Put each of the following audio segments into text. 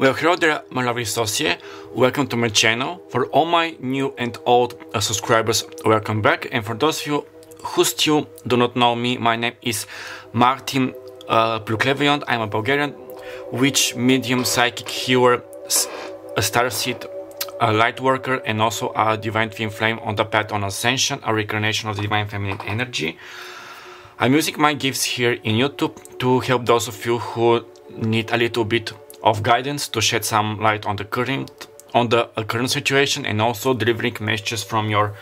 Well, hello there, my lovely associate. Welcome to my channel. For all my new and old uh, subscribers, welcome back. And for those of you who still do not know me, my name is Martin uh, Le Clairvoyant. I'm a Bulgarian witch, medium, psychic healer, a starseed, a light worker, and also a divine twin flame on the path on ascension, a reincarnation of the divine feminine energy. I'm using my gifts here in YouTube to help those of you who need a little bit of guidance to shed some light on the current on the uh, current situation and also delivering messages from your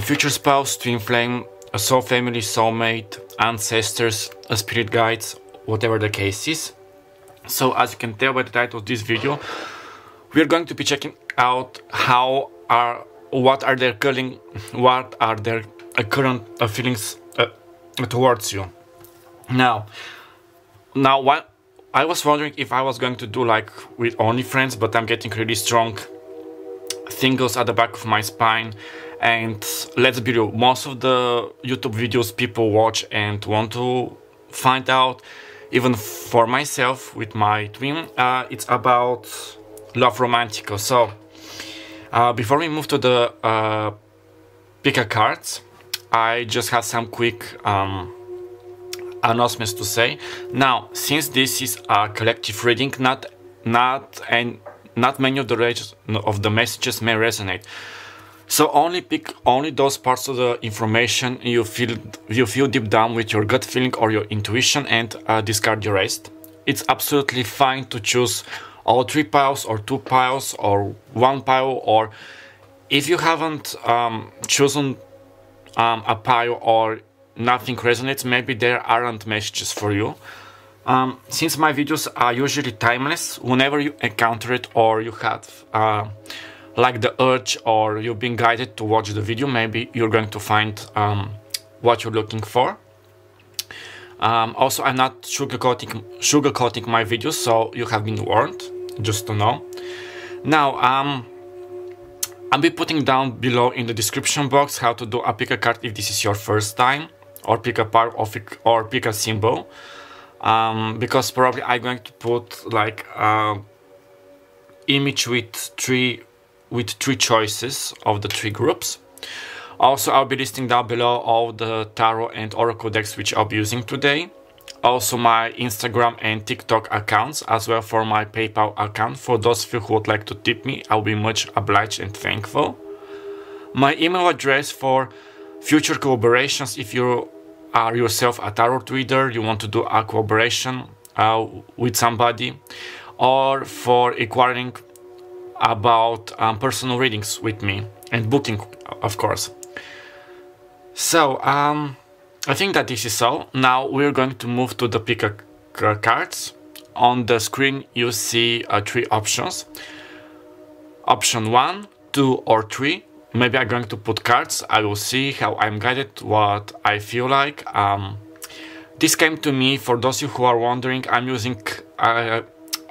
future spouse, twin flame, a soul family, soulmate, ancestors, a spirit guides, whatever the case is. So as you can tell by the title of this video, we are going to be checking out how are what are their current what are their uh, current uh, feelings uh, towards you. Now, now what I was wondering if I was going to do like with only friends, but I'm getting really strong tingles at the back of my spine. And let's be real, most of the YouTube videos people watch and want to find out, even for myself with my twin, uh, it's about love romantical. So, uh, before we move to the uh, pick a cards, I just have some quick um, announcements to say. Now, since this is a collective reading, not not and not many of the of the messages may resonate. So only pick only those parts of the information you feel you feel deep down with your gut feeling or your intuition, and uh, discard the rest. It's absolutely fine to choose all three piles or two piles or one pile or if you haven't um, chosen um, a pile or nothing resonates, maybe there aren't messages for you. Um, since my videos are usually timeless, whenever you encounter it or you have uh, like the urge or you've been guided to watch the video, maybe you're going to find um, what you're looking for. Um, also, I'm not sugarcoating, sugarcoating my videos, so you have been warned, just to know. Now, um, I'll be putting down below in the description box how to do a pick a card if this is your first time or pick a part of it or pick a symbol um, because probably I'm going to put like a image with three with three choices of the three groups. Also I'll be listing down below all the tarot and oracle decks which I'll be using today. Also my Instagram and TikTok accounts as well for my PayPal account. For those of you who would like to tip me I'll be much obliged and thankful. My email address for future collaborations if you are yourself a tarot reader, you want to do a collaboration uh, with somebody, or for inquiring about um, personal readings with me and booking, of course. So, um, I think that this is all. Now we're going to move to the pick a cards. On the screen, you see uh, three options. Option one, two, or three maybe I'm going to put cards. I will see how I'm guided, what I feel like. Um, this came to me, for those of you who are wondering, I'm using a,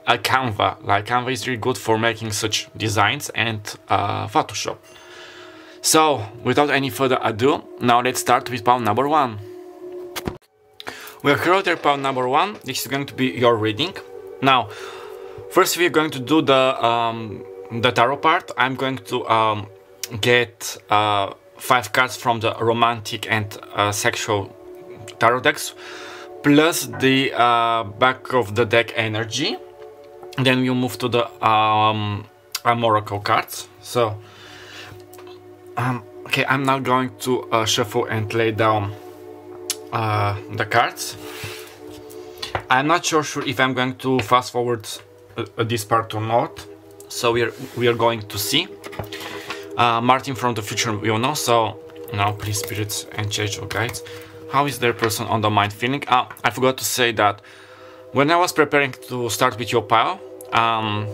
a Canva. Like Canva is really good for making such designs and uh, Photoshop. So, without any further ado, now let's start with pile number one. We're here there, pile number one. This is going to be your reading. Now, first we're going to do the um, the tarot part. I'm going to um, get uh, five cards from the romantic and uh, sexual tarot decks plus the uh, back of the deck energy. Then we move to the um, cards. So um, okay I'm now going to uh, shuffle and lay down uh, the cards. I'm not sure, sure if I'm going to fast forward uh, this part or not. So we are, we are going to see uh, Martin from the future will know, so now please spirits and angel guides. How is their person on the mind feeling? Ah, I forgot to say that when I was preparing to start with your pile, um,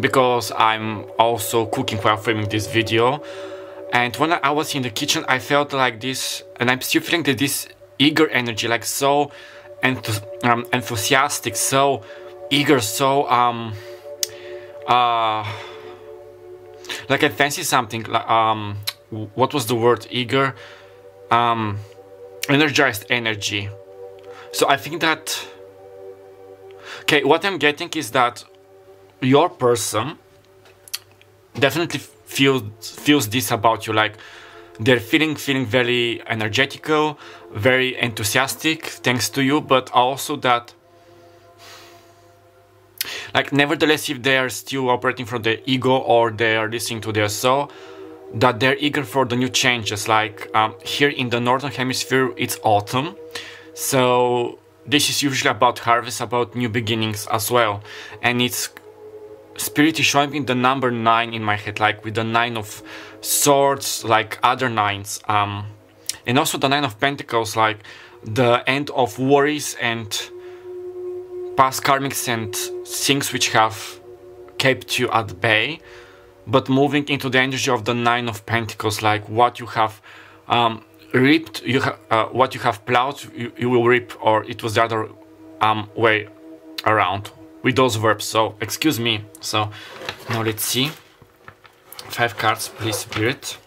because I'm also cooking while filming this video, and when I was in the kitchen, I felt like this, and I'm still feeling that this eager energy, like so enth um, enthusiastic, so eager, so um, uh, like I fancy something. Um, what was the word? Eager, um, energized energy. So I think that. Okay, what I'm getting is that your person definitely feels feels this about you like they're feeling feeling very energetical very enthusiastic thanks to you but also that like nevertheless if they are still operating from their ego or they are listening to their soul that they're eager for the new changes. Like um, here in the northern hemisphere it's autumn. So this is usually about harvest about new beginnings as well. And it's spirit is showing me the number nine in my head like with the nine of swords like other nines um and also the nine of pentacles like the end of worries and past karmics and things which have kept you at bay but moving into the energy of the nine of pentacles like what you have um, reaped you ha uh, what you have plowed you, you, will reap or it was the other um, way around with those verbs. So excuse me. So now let's see. Five cards please spirit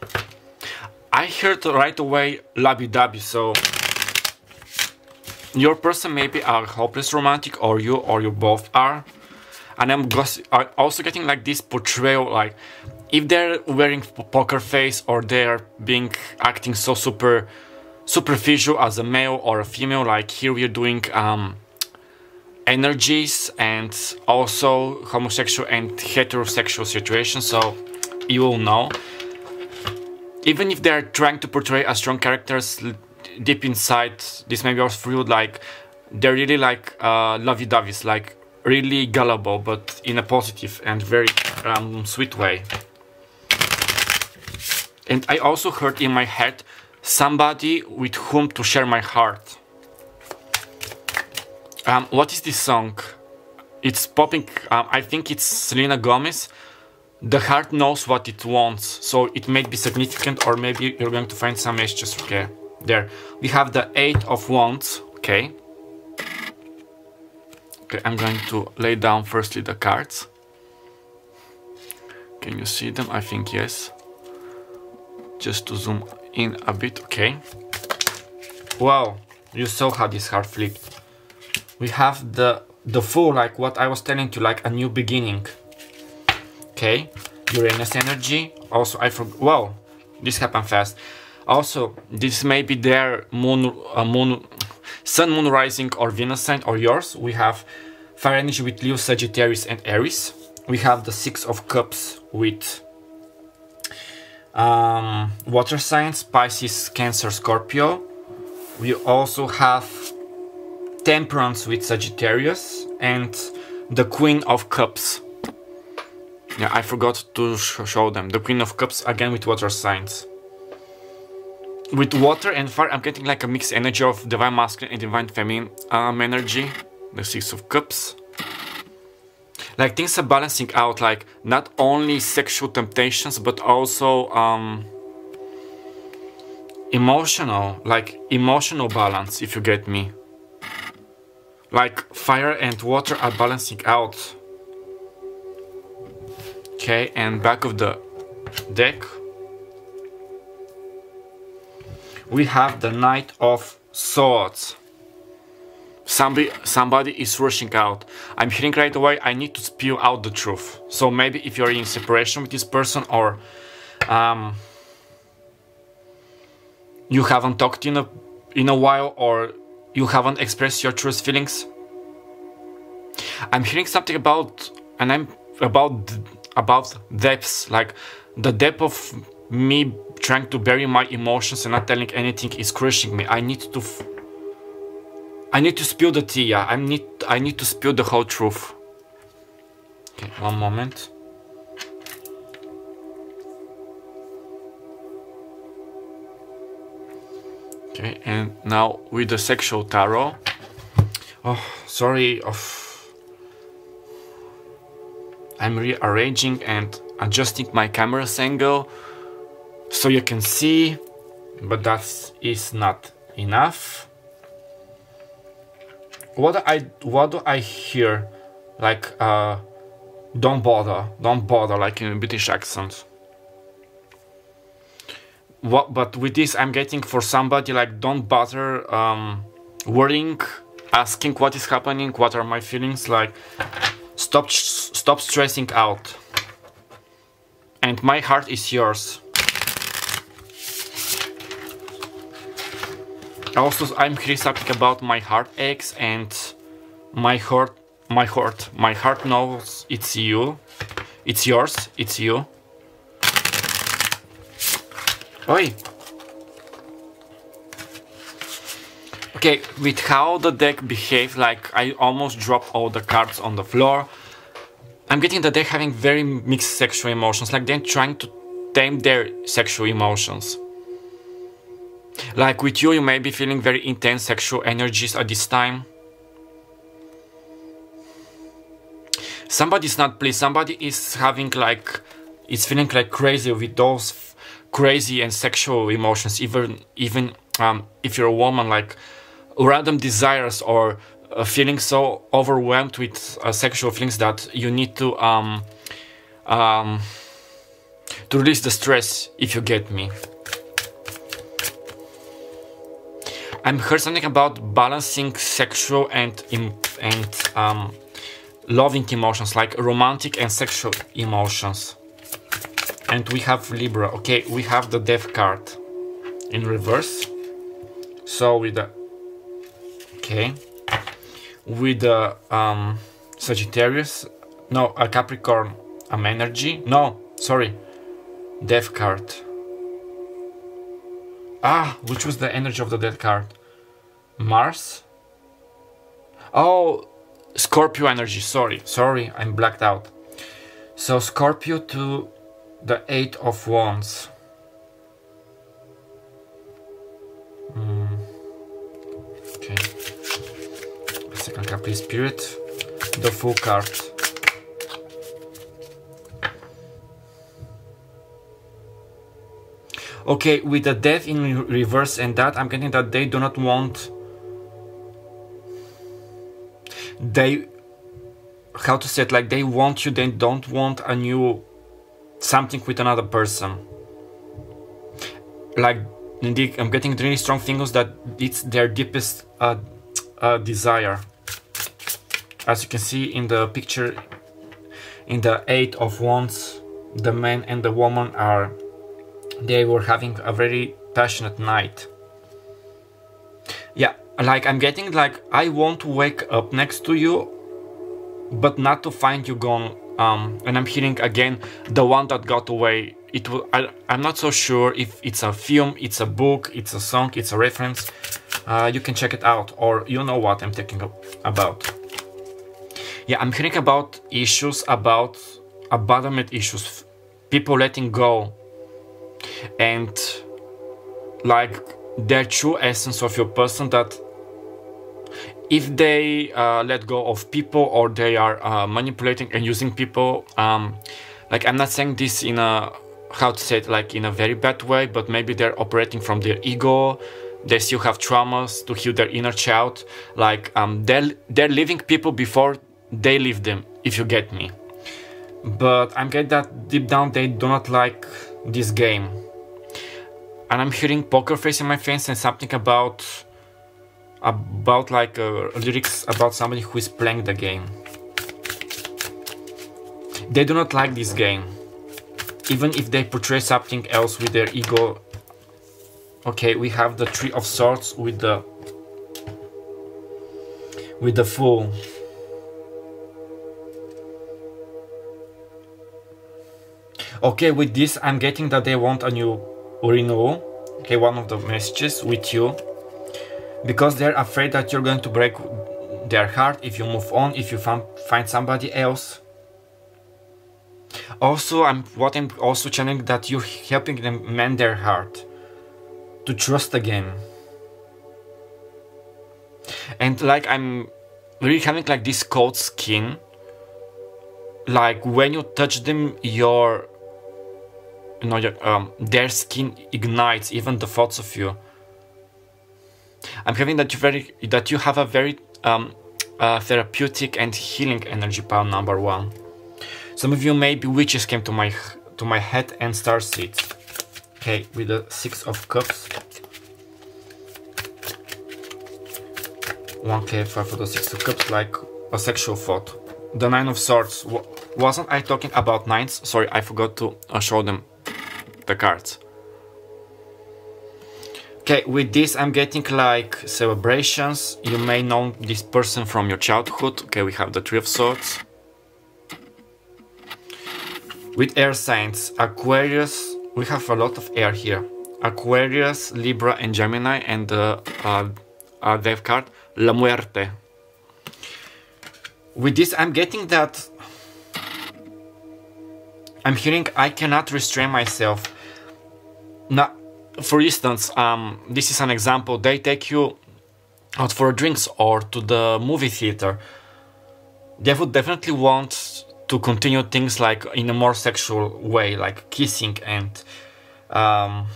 I heard right away lovey-dovey so your person maybe a hopeless romantic or you or you both are. And I'm also getting like this portrayal like if they're wearing poker face or they're being acting so super superficial as a male or a female like here we're doing um, energies and also homosexual and heterosexual situations so you will know. Even if they're trying to portray a strong characters deep inside this maybe also for you like they're really like uh, lovey-doveys like really gullible but in a positive and very um, sweet way. And I also heard in my head somebody with whom to share my heart. Um, what is this song? It's popping um, I think it's Selena Gomez. The heart knows what it wants so it may be significant or maybe you're going to find some messages okay there. We have the eight of wands. Okay. Okay i'm going to lay down firstly the cards. Can you see them? I think yes. Just to zoom in a bit okay. Wow you saw how this card flipped. We have the the fool like what i was telling you like a new beginning. Okay. Uranus energy. Also i forgot wow this happened fast also, this may be their moon, uh, moon, sun, moon rising or Venus sign or yours. We have fire energy with Leo, Sagittarius and Aries. We have the six of cups with um, water signs, Pisces, Cancer, Scorpio. We also have temperance with Sagittarius and the queen of cups. Yeah, I forgot to sh show them. The queen of cups again with water signs with water and fire, I'm getting like a mixed energy of divine masculine and divine feminine um, energy. The six of cups. Like things are balancing out, like not only sexual temptations, but also um, emotional, like emotional balance, if you get me. Like fire and water are balancing out. Okay, and back of the deck we have the Knight of Swords. Somebody, somebody is rushing out. I'm hearing right away, I need to spew out the truth. So maybe if you're in separation with this person or um, you haven't talked in a, in a while or you haven't expressed your truest feelings. I'm hearing something about, and I'm about, about depths, like the depth of me trying to bury my emotions and not telling anything is crushing me. I need to I need to spill the tea, yeah. I need I need to spill the whole truth. Okay, one moment. Okay, and now with the sexual tarot. Oh, sorry of I'm rearranging and adjusting my camera's angle so you can see but that is not enough. What I what do I hear? Like uh, don't bother don't bother like in British accent what but with this I'm getting for somebody like don't bother um, worrying asking what is happening what are my feelings like stop stop stressing out. And my heart is yours also I'm something about my heartaches and my heart my heart my heart knows it's you it's yours it's you Oi. Okay, with how the deck behaves, like I almost dropped all the cards on the floor. I'm getting that they're having very mixed sexual emotions, like they're trying to tame their sexual emotions. Like with you, you may be feeling very intense sexual energies at this time. Somebody's not pleased, somebody is having like, is feeling like crazy with those crazy and sexual emotions, even, even um, if you're a woman, like random desires or uh, feeling so overwhelmed with uh, sexual feelings that you need to um, um, to release the stress if you get me. I'm heard something about balancing sexual and and um, loving emotions like romantic and sexual emotions. And we have Libra. Okay, we have the Death card in reverse. So with the okay with the um, Sagittarius no a Capricorn um, energy no sorry Death card ah which was the energy of the Death card? Mars? Oh Scorpio energy sorry sorry I'm blacked out. So Scorpio to the Eight of Wands. Mm. okay. Second card please spirit. The Fool card okay with the death in reverse and that i'm getting that they do not want they how to say it like they want you they don't want a new something with another person. Like indeed i'm getting really strong things that it's their deepest uh, uh, desire. As you can see in the picture in the eight of wands the man and the woman are they were having a very passionate night. Yeah like i'm getting like i want to wake up next to you but not to find you gone um and i'm hearing again the one that got away. It will I, i'm not so sure if it's a film it's a book it's a song it's a reference. Uh, you can check it out or you know what i'm talking about. Yeah, I'm hearing about issues about abandonment issues, people letting go, and like their true essence of your person that if they uh, let go of people or they are uh, manipulating and using people um, like i'm not saying this in a how to say it like in a very bad way but maybe they're operating from their ego they still have traumas to heal their inner child like um, they're, they're leaving people before they leave them, if you get me. But I'm getting that deep down they do not like this game. And I'm hearing poker face in my face and something about about like uh, lyrics about somebody who is playing the game. They do not like this game. Even if they portray something else with their ego. Okay, we have the Three of Swords with the with the Fool. Okay, with this I'm getting that they want a new renewal. Okay, one of the messages with you. Because they're afraid that you're going to break their heart if you move on, if you find somebody else. Also, I'm what I'm also channeling that you're helping them mend their heart to trust again. And like I'm really having like this cold skin. Like when you touch them, your know, um, their skin ignites even the thoughts of you. I'm having that you very that you have a very um, uh, therapeutic and healing energy power number one. Some of you maybe witches came to my to my head and star seeds. Okay, with the six of cups. One K five for the six of cups, like a sexual thought. the Nine of Swords. Wasn't I talking about nines? Sorry, I forgot to uh, show them the cards. Okay, with this I'm getting like celebrations. You may know this person from your childhood. Okay, we have the Three of Swords. With air signs, Aquarius, we have a lot of air here. Aquarius, Libra and Gemini and the uh, uh, death card, La Muerte. With this I'm getting that I'm hearing I cannot restrain myself. Now, for instance, um, this is an example. They take you out for drinks or to the movie theater. They would definitely want to continue things like in a more sexual way, like kissing and um,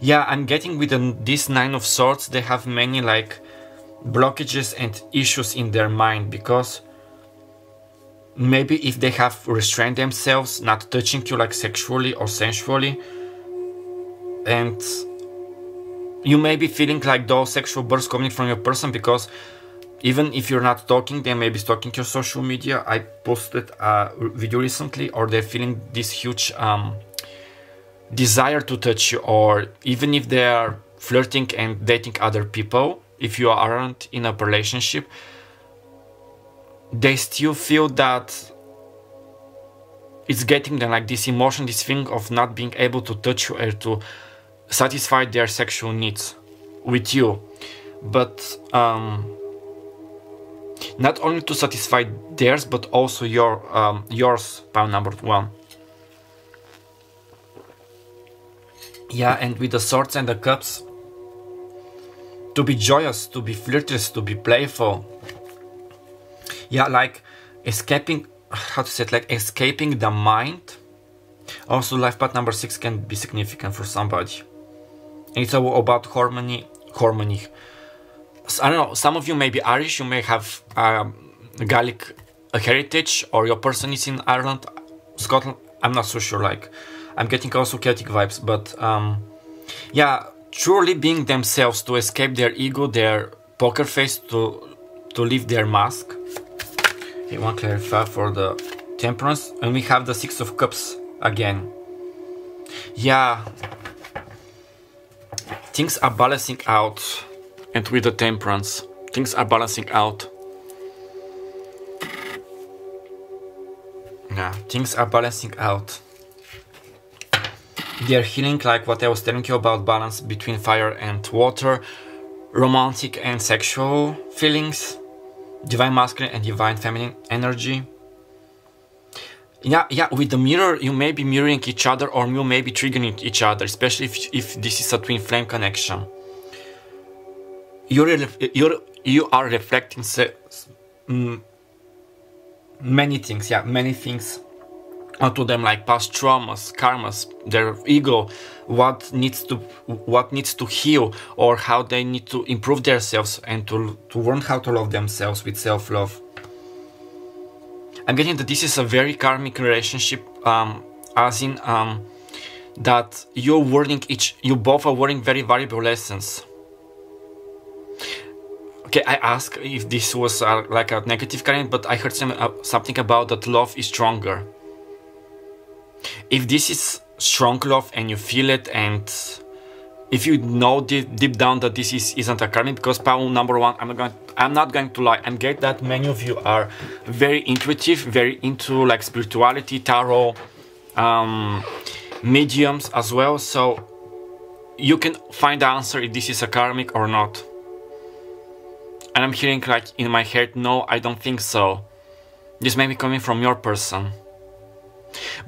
yeah, I'm getting with the, this nine of swords. They have many like blockages and issues in their mind because maybe if they have restrained themselves, not touching you like sexually or sensually, and you may be feeling like those sexual bursts coming from your person because even if you're not talking, they may be stalking your social media. I posted a video recently, or they're feeling this huge um, desire to touch you, or even if they are flirting and dating other people, if you aren't in a relationship, they still feel that it's getting them like this emotion, this thing of not being able to touch you or to satisfy their sexual needs with you. But um, not only to satisfy theirs but also your um, yours pound number one yeah and with the swords and the cups to be joyous to be flirtatious to be playful yeah like escaping how to say it like escaping the mind also life path number six can be significant for somebody it's a about harmony harmony I don't know, some of you may be Irish, you may have um, Gaelic heritage, or your person is in Ireland, Scotland. I'm not so sure. Like, I'm getting also Celtic vibes, but um, yeah, truly being themselves to escape their ego, their poker face, to to leave their mask. Okay, one clarify for the Temperance, and we have the Six of Cups again. Yeah, things are balancing out and with the temperance, things are balancing out. Yeah, things are balancing out. They are healing like what I was telling you about balance between fire and water, romantic and sexual feelings, divine masculine and divine feminine energy. Yeah, yeah, with the mirror, you may be mirroring each other or you may be triggering each other, especially if, if this is a twin flame connection you're, you're you are reflecting mm, many things yeah many things onto them like past traumas karmas their ego what needs to what needs to heal or how they need to improve themselves and to to learn how to love themselves with self-love i'm getting that this is a very karmic relationship um as in um that you're learning each you both are learning very valuable lessons Okay, I asked if this was uh, like a negative kind, but I heard some, uh, something about that love is stronger. If this is strong love and you feel it and if you know deep, deep down that this is, isn't a karmic, because power number one, I'm, going, I'm not going to lie, and get that many of you are very intuitive, very into like spirituality, tarot, um, mediums as well, so you can find the answer if this is a karmic or not and I'm hearing like in my head, no, I don't think so. This may be coming from your person.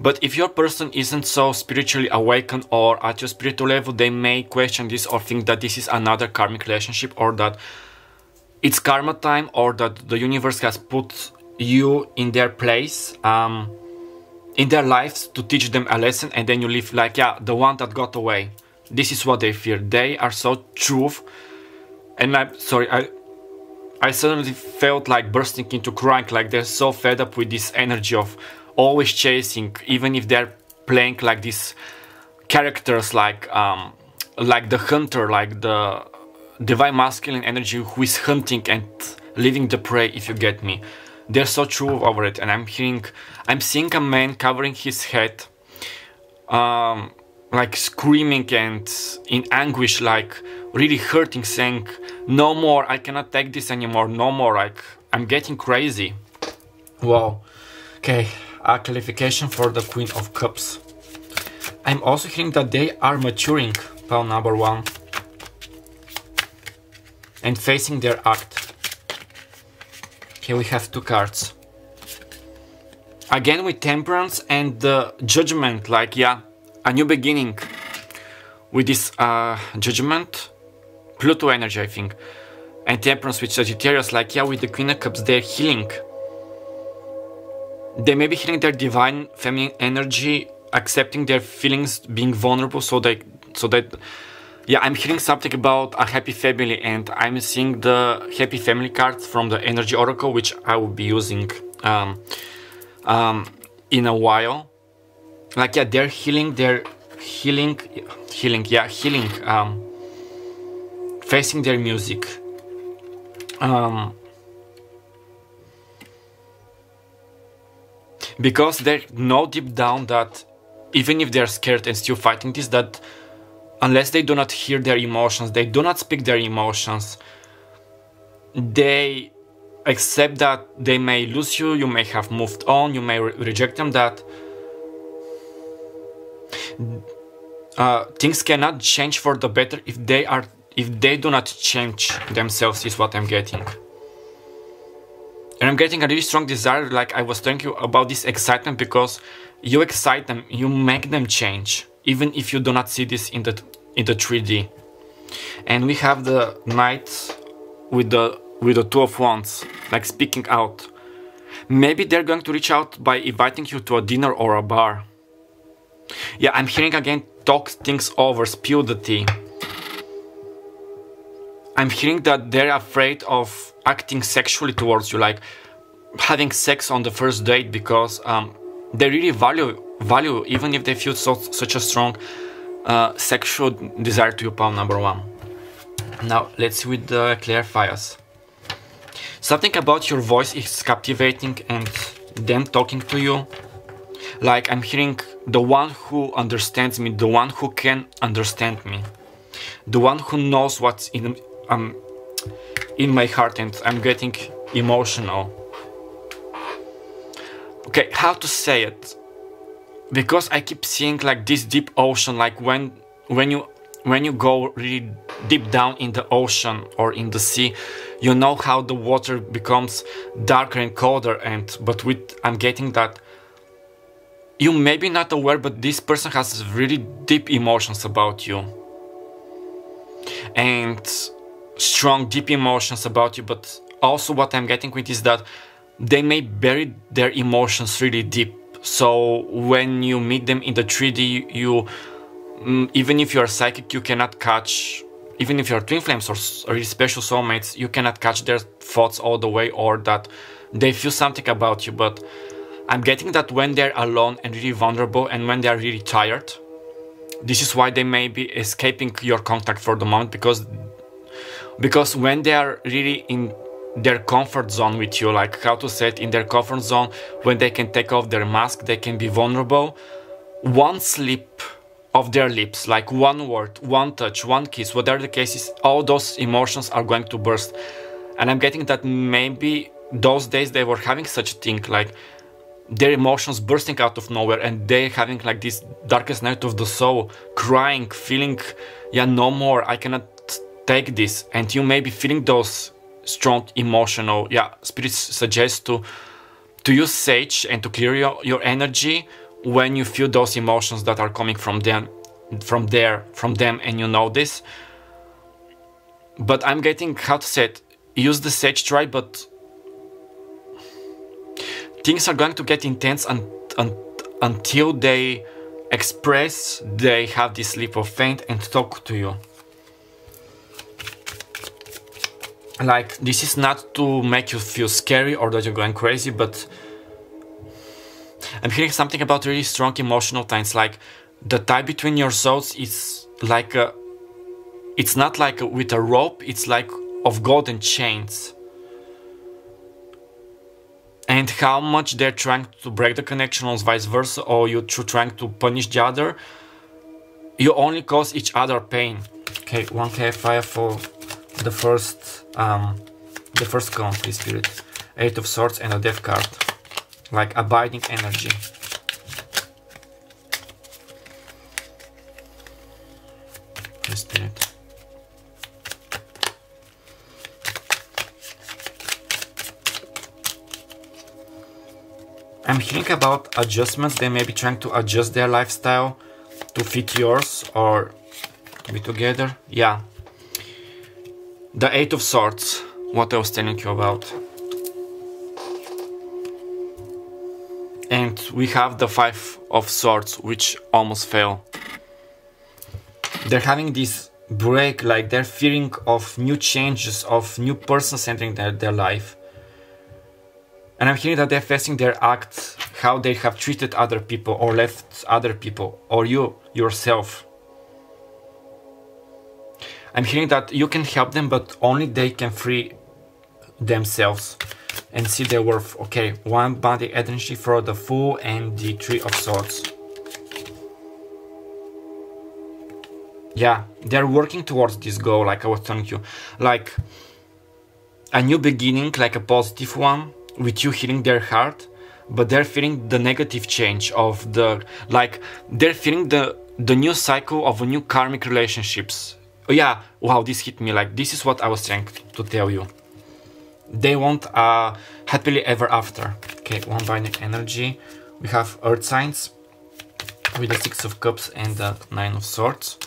But if your person isn't so spiritually awakened or at your spiritual level, they may question this or think that this is another karmic relationship or that it's karma time or that the universe has put you in their place um, in their lives to teach them a lesson and then you live like, yeah, the one that got away. This is what they fear. They are so truth. And I'm sorry, I, I suddenly felt like bursting into crying, like they're so fed up with this energy of always chasing, even if they're playing like these characters like um, like the hunter, like the divine masculine energy who is hunting and leaving the prey if you get me. They're so true over it and i'm hearing i'm seeing a man covering his head um like screaming and in anguish like really hurting saying no more i cannot take this anymore no more like i'm getting crazy. Wow. Okay a qualification for the queen of cups. I'm also hearing that they are maturing pile number one and facing their act. Okay we have two cards. Again with temperance and the judgment like yeah a new beginning with this uh, judgment. Pluto energy I think and temperance with Sagittarius like yeah with the Queen of Cups they're healing they may be healing their divine feminine energy accepting their feelings being vulnerable so they so that yeah I'm hearing something about a happy family and I'm seeing the happy family card from the energy oracle which I will be using um, um, in a while. Like yeah they're healing they're healing healing yeah healing um facing their music. Um because they know deep down that even if they're scared and still fighting this that unless they do not hear their emotions they do not speak their emotions they accept that they may lose you you may have moved on you may re reject them that uh, things cannot change for the better if they are if they do not change themselves is what I'm getting. And I'm getting a really strong desire, like I was telling you about this excitement because you excite them, you make them change, even if you do not see this in the in the 3D. And we have the knight with the with the two of wands, like speaking out. Maybe they're going to reach out by inviting you to a dinner or a bar. Yeah, I'm hearing again talk things over, spill the tea. I'm hearing that they're afraid of acting sexually towards you, like having sex on the first date because um, they really value value even if they feel so, such a strong uh, sexual desire to you, palm number one. Now let's with the clarifiers. Something about your voice is captivating and them talking to you like I'm hearing the one who understands me, the one who can understand me, the one who knows what's in um in my heart, and I'm getting emotional. Okay, how to say it? Because I keep seeing like this deep ocean, like when when you when you go really deep down in the ocean or in the sea, you know how the water becomes darker and colder, and but with I'm getting that you may be not aware, but this person has really deep emotions about you. And strong, deep emotions about you, but also what I'm getting with is that they may bury their emotions really deep. So when you meet them in the 3D, you, mm, even if you are psychic, you cannot catch, even if you're twin flames or really special soulmates, you cannot catch their thoughts all the way or that they feel something about you, but I'm getting that when they're alone and really vulnerable and when they're really tired, this is why they may be escaping your contact for the moment because because when they are really in their comfort zone with you, like how to say it, in their comfort zone, when they can take off their mask, they can be vulnerable. One slip of their lips, like one word, one touch, one kiss, whatever the case is, all those emotions are going to burst. And I'm getting that maybe those days they were having such a thing, like their emotions bursting out of nowhere and they having like this darkest night of the soul crying feeling yeah no more i cannot take this and you may be feeling those strong emotional yeah spirits suggest to to use sage and to clear your, your energy when you feel those emotions that are coming from them from there from them and you know this but i'm getting how to say it use the sage try but things are going to get intense un un until they express they have this leap of faith and talk to you. Like, this is not to make you feel scary or that you're going crazy, but I'm hearing something about really strong emotional ties. Like, the tie between your souls is like a, it's not like a, with a rope, it's like of golden chains. And how much they're trying to break the connection or vice versa or you're trying to punish the other. You only cause each other pain. Okay 1k fire for the first um the first please spirit eight of swords and a death card like abiding energy spirit I'm hearing about adjustments. They may be trying to adjust their lifestyle to fit yours or to be together. Yeah. The Eight of Swords, what I was telling you about. And we have the Five of Swords, which almost fell. They're having this break, like they're fearing of new changes, of new persons entering their, their life and I'm hearing that they're facing their acts, how they have treated other people or left other people or you yourself. I'm hearing that you can help them, but only they can free themselves and see their worth. Okay, one body energy for the Fool and the Three of Swords. Yeah, they're working towards this goal, like I was telling you. Like a new beginning, like a positive one, with you healing their heart but they're feeling the negative change of the like they're feeling the the new cycle of a new karmic relationships oh, yeah. Wow this hit me. Like this is what i was trying to tell you. They want a happily ever after. Okay one binding energy. We have earth signs with the six of cups and the nine of swords.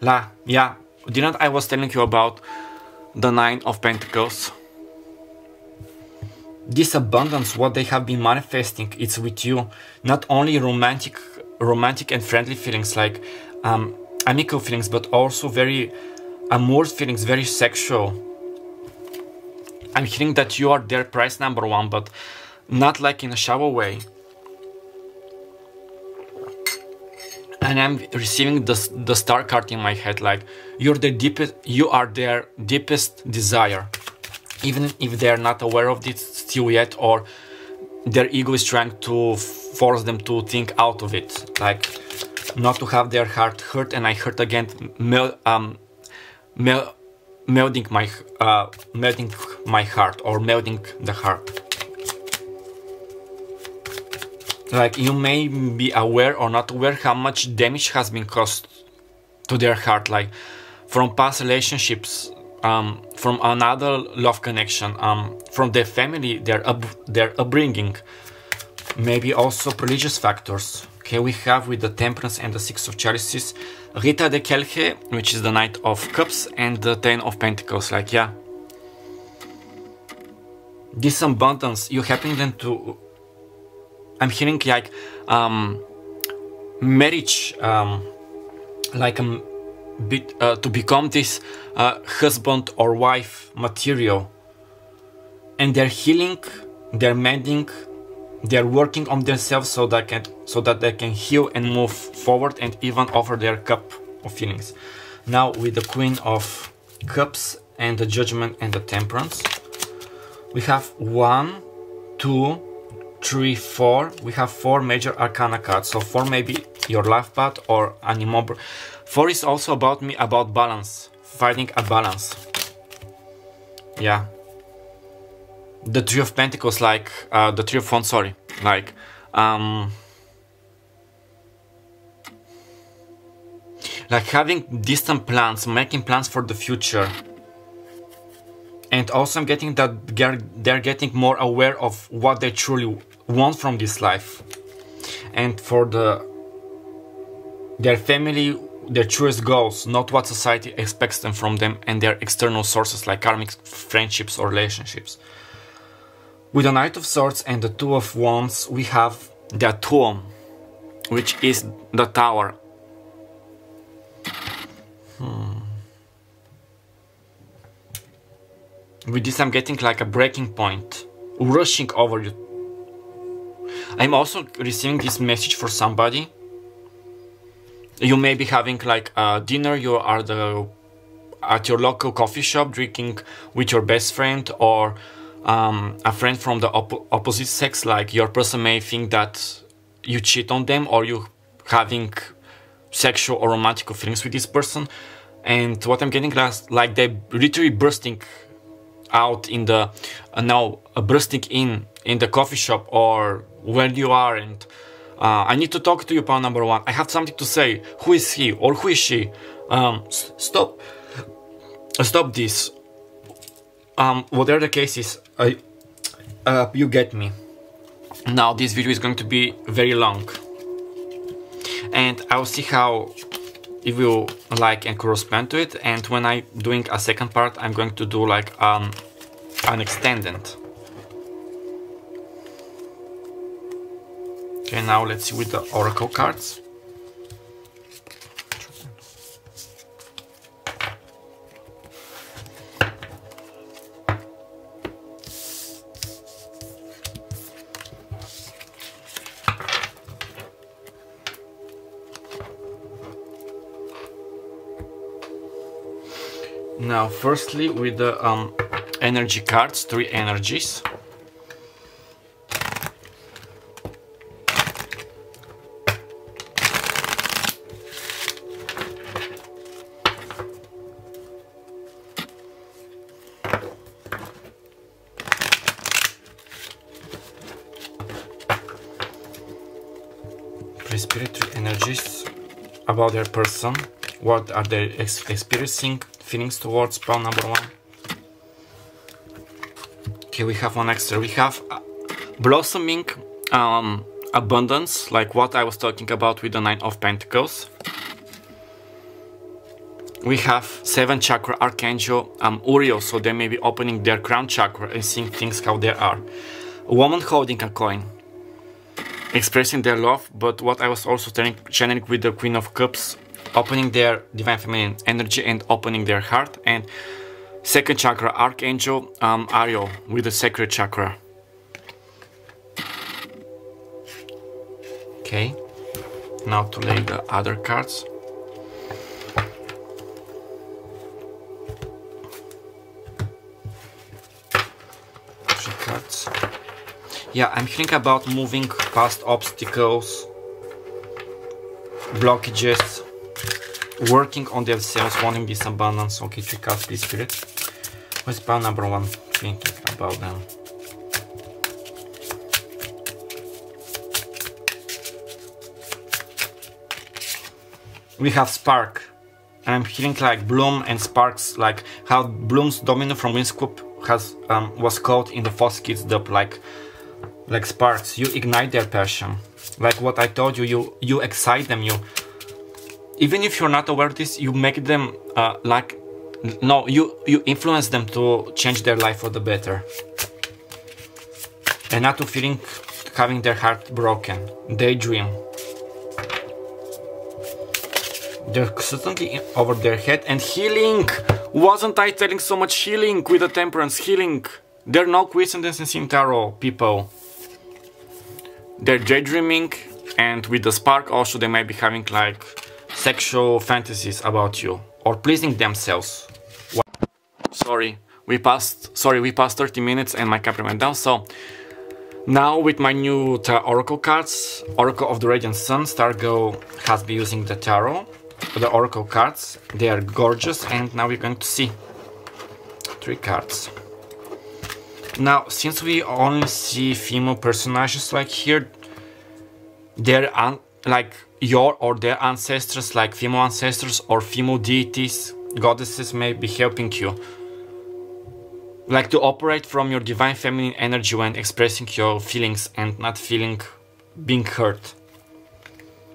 La yeah. Didn't i was telling you about the nine of pentacles? This abundance what they have been manifesting it's with you. Not only romantic romantic and friendly feelings like um, amical feelings but also very amorous feelings very sexual. I'm hearing that you are their price number one but not like in a shallow way. And i'm receiving the, the star card in my head like you're the deepest you are their deepest desire. Even if they're not aware of this still yet or their ego is trying to force them to think out of it. Like not to have their heart hurt and i hurt again um mel melting my uh melting my heart or melting the heart like you may be aware or not aware how much damage has been caused to their heart like from past relationships um, from another love connection, um, from their family, their up, their upbringing, maybe also religious factors. Okay, we have with the Temperance and the Six of Chalices, Rita de Kelhe, which is the Knight of Cups, and the Ten of Pentacles. Like, yeah, this abundance, you're helping them to. I'm hearing like um, marriage, um, like um, be, uh, to become this uh, husband or wife material and they're healing they're mending they're working on themselves so that can so that they can heal and move forward and even offer their cup of feelings now with the queen of cups and the judgment and the temperance we have one two three four we have four major arcana cards so four maybe your life path or an immobile Four is also about me, about balance. Finding a balance. Yeah. The Three of Pentacles, like, uh, the Three of Wands, sorry. Like, um... Like having distant plans, making plans for the future. And also I'm getting that they're, getting more aware of what they truly want from this life. And for the their family their truest goals, not what society expects them from them and their external sources like karmic friendships or relationships. With the Knight of Swords and the Two of Wands, we have the Atum, which is the Tower. Hmm. With this I'm getting like a breaking point, rushing over you. I'm also receiving this message for somebody you may be having like a dinner you are the at your local coffee shop drinking with your best friend or um, a friend from the op- opposite sex, like your person may think that you cheat on them or you having sexual or romantic feelings with this person. And what I'm getting last, like they literally bursting out in the uh, now uh, bursting in in the coffee shop or where you are and uh, I need to talk to you, pound number one. I have something to say. Who is he or who is she? Um, stop, stop this. Um, whatever the case is, I, uh, you get me. Now this video is going to be very long, and I'll see how if you like and correspond to it. And when I'm doing a second part, I'm going to do like um, an extended. Okay, now let's see with the oracle cards. Now, firstly, with the um, energy cards, three energies. Respiratory energies about their person. What are they ex experiencing? Feelings towards pawn number one. Okay, we have one extra. We have uh, blossoming um, abundance, like what I was talking about with the Nine of Pentacles. We have seven chakra archangel um, Uriel, so they may be opening their crown chakra and seeing things how they are. A woman holding a coin, expressing their love, but what I was also telling, channeling with the Queen of Cups, opening their divine feminine energy and opening their heart, and second chakra archangel um, Ariel with the sacred chakra. Okay, now to lay the other cards. Cards. Yeah, I'm thinking about moving past obstacles, blockages, working on themselves, wanting this abundance. Okay, three cards, please, spirit. What's spell number one thinking about them? We have spark. I'm feeling like bloom and sparks, like how Bloom's domino from Winx Club has um, was called in the Fox Kids dub, like like sparks. You ignite their passion, like what I told you. You you excite them. You even if you're not aware of this, you make them uh, like no, you you influence them to change their life for the better, and not to feeling having their heart broken. Daydream. They're constantly over their head and healing. Wasn't I telling so much healing with the temperance healing? There are no coincidences in tarot, people. They're daydreaming, and with the spark also they might be having like sexual fantasies about you or pleasing themselves. Sorry, we passed. Sorry, we passed 30 minutes and my camera went down. So now with my new oracle cards, Oracle of the Radiant Sun, Stargo has been using the tarot, the oracle cards. They are gorgeous, and now we're going to see three cards. Now, since we only see female personages like here, they're like your or their ancestors, like female ancestors or female deities, goddesses may be helping you. Like to operate from your divine feminine energy when expressing your feelings and not feeling being hurt.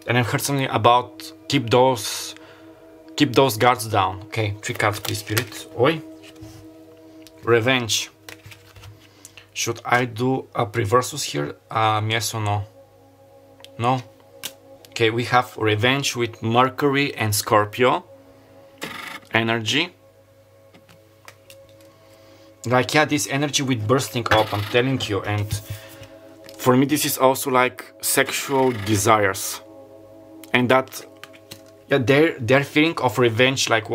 And I've heard something about keep those keep those guards down. Okay, three cards please spirit. Oi. Revenge. Should I do a pre-versus here? Um, yes or no? No? Okay, we have Revenge with Mercury and Scorpio. Energy. Like, yeah, this energy with bursting up, I'm telling you. And for me, this is also like sexual desires. And that, yeah, their, their feeling of revenge, like,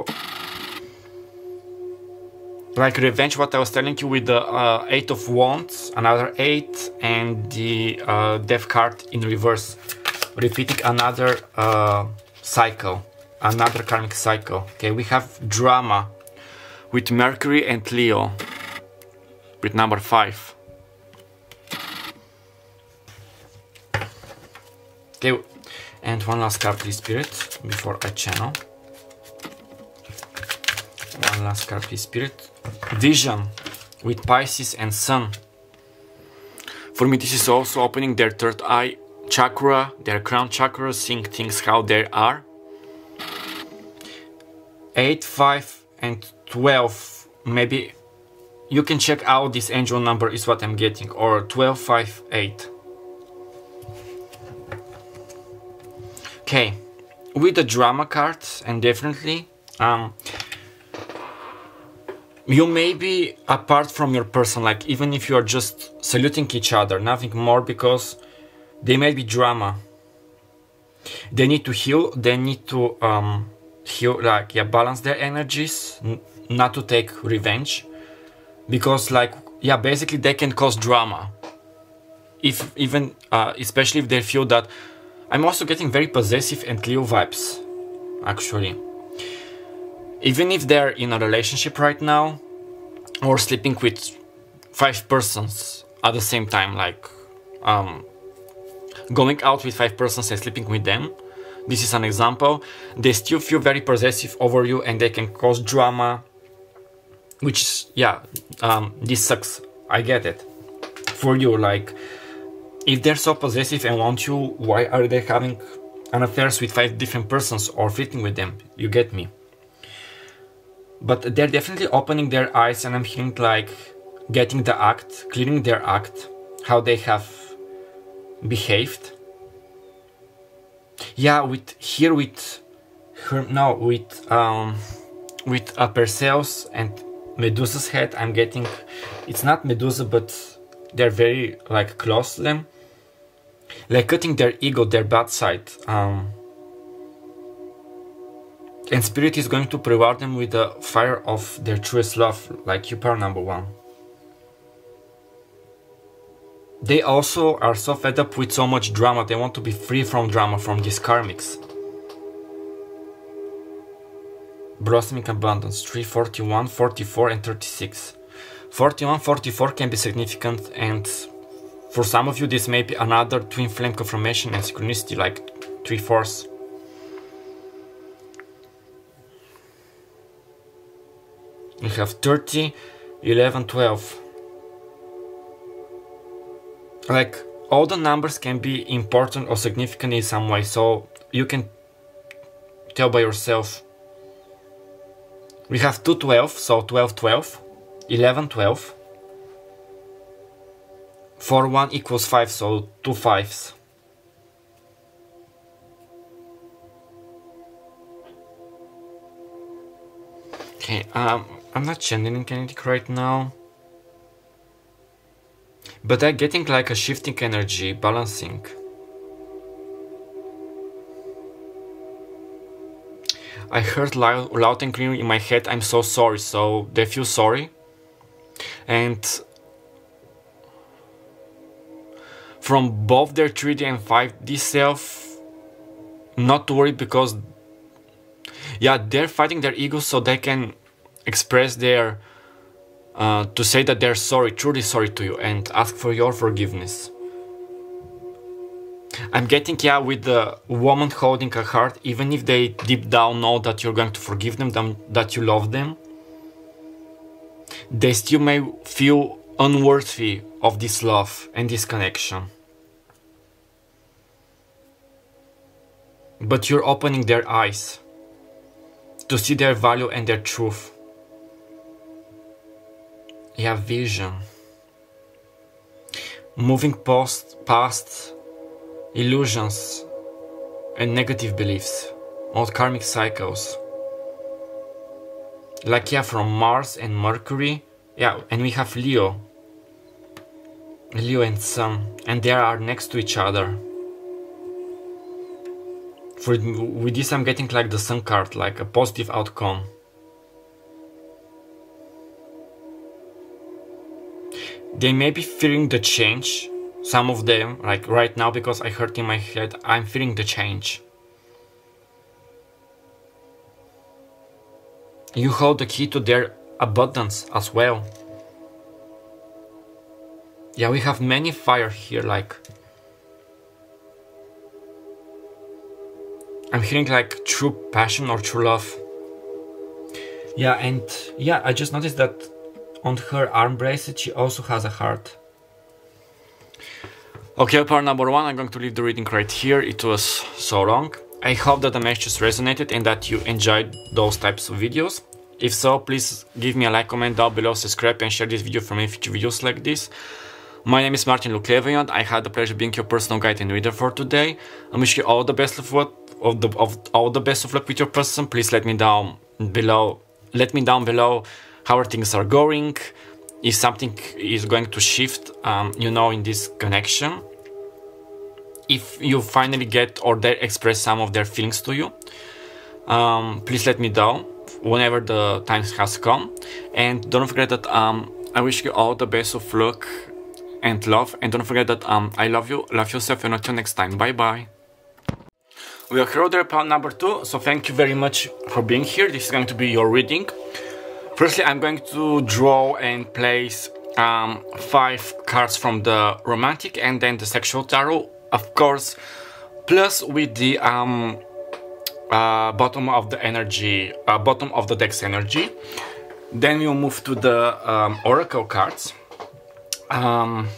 like revenge what I was telling you with the uh, 8 of wands, another 8 and the uh, death card in reverse, repeating another uh, cycle, another karmic cycle. Okay, we have drama with Mercury and Leo with number 5. Okay, and one last card please spirit before I channel. One last card please spirit vision with Pisces and Sun. For me, this is also opening their third eye chakra, their crown chakra, seeing things how they are. 8, 5, and 12. Maybe you can check out this angel number is what I'm getting, or 12, 5, 8. Okay, with the drama cards, and definitely, um, you may be apart from your person, like even if you are just saluting each other, nothing more because they may be drama. They need to heal, they need to um, heal, like, yeah, balance their energies, not to take revenge. Because, like, yeah, basically they can cause drama. If even, uh, especially if they feel that. I'm also getting very possessive and Leo vibes, actually even if they're in a relationship right now or sleeping with five persons at the same time like um, going out with five persons and sleeping with them. This is an example. They still feel very possessive over you and they can cause drama which is yeah um, this sucks. I get it. For you like if they're so possessive and want you why are they having an affairs with five different persons or flirting with them? You get me? But they're definitely opening their eyes and I'm hearing like getting the act, clearing their act, how they have behaved. Yeah, with here with her no with um with Perseus and Medusa's head I'm getting it's not Medusa but they're very like close to them. Like cutting their ego, their bad side. Um and Spirit is going to reward them with the fire of their truest love, like Cupar number one. They also are so fed up with so much drama, they want to be free from drama, from these karmics. Blossoming Abundance, 341, 44 and 36. 41, 44 can be significant and for some of you this may be another twin flame confirmation and synchronicity like 3 fourths. We have 30, 11, 12. Like, all the numbers can be important or significant in some way, so you can tell by yourself. We have 2, 12, so 12, 12, 11, 12. 4, 1 equals 5, so 2 fives. Okay, um, I'm not channeling anything right now. But I'm getting like a shifting energy, balancing. I heard loud, and clear in my head, I'm so sorry, so they feel sorry. And from both their 3D and 5D self, not to worry because yeah, they're fighting their ego so they can express their uh, to say that they're sorry, truly sorry to you, and ask for your forgiveness. I'm getting yeah with the woman holding a heart, even if they deep down know that you're going to forgive them, that you love them, they still may feel unworthy of this love and this connection. But you're opening their eyes to see their value and their truth yeah, vision. Moving past, past illusions and negative beliefs, old karmic cycles. Like, yeah, from Mars and Mercury, yeah, and we have Leo. Leo and Sun, and they are next to each other. For with this, I'm getting like the Sun card, like a positive outcome. They may be feeling the change. Some of them, like right now, because I heard in my head, I'm feeling the change. You hold the key to their abundance as well. Yeah, we have many fire here, like... I'm hearing like true passion or true love. Yeah, and yeah, I just noticed that on her arm bracelet she also has a heart. Okay, part number one, I'm going to leave the reading right here. It was so long. I hope that the messages resonated and that you enjoyed those types of videos. If so, please give me a like, comment down below, subscribe and share this video for many future videos like this. My name is Martin Le Clairvoyant. I had the pleasure being your personal guide and reader for today. I wish you all the best of what of the of all the best of luck with your person. Please let me down below let me down below how things are going, if something is going to shift, um, you know, in this connection. If you finally get or they express some of their feelings to you, um, please let me know whenever the time has come. And don't forget that um, I wish you all the best of luck and love. And don't forget that um, I love you, love yourself, and until next time. Bye bye. We are here part number two, so thank you very much for being here. This is going to be your reading. Firstly, I'm going to draw and place um, five cards from the romantic and then the sexual tarot, of course, plus with the um, uh, bottom of the energy, uh, bottom of the deck's energy. Then we'll move to the um, oracle cards. Um,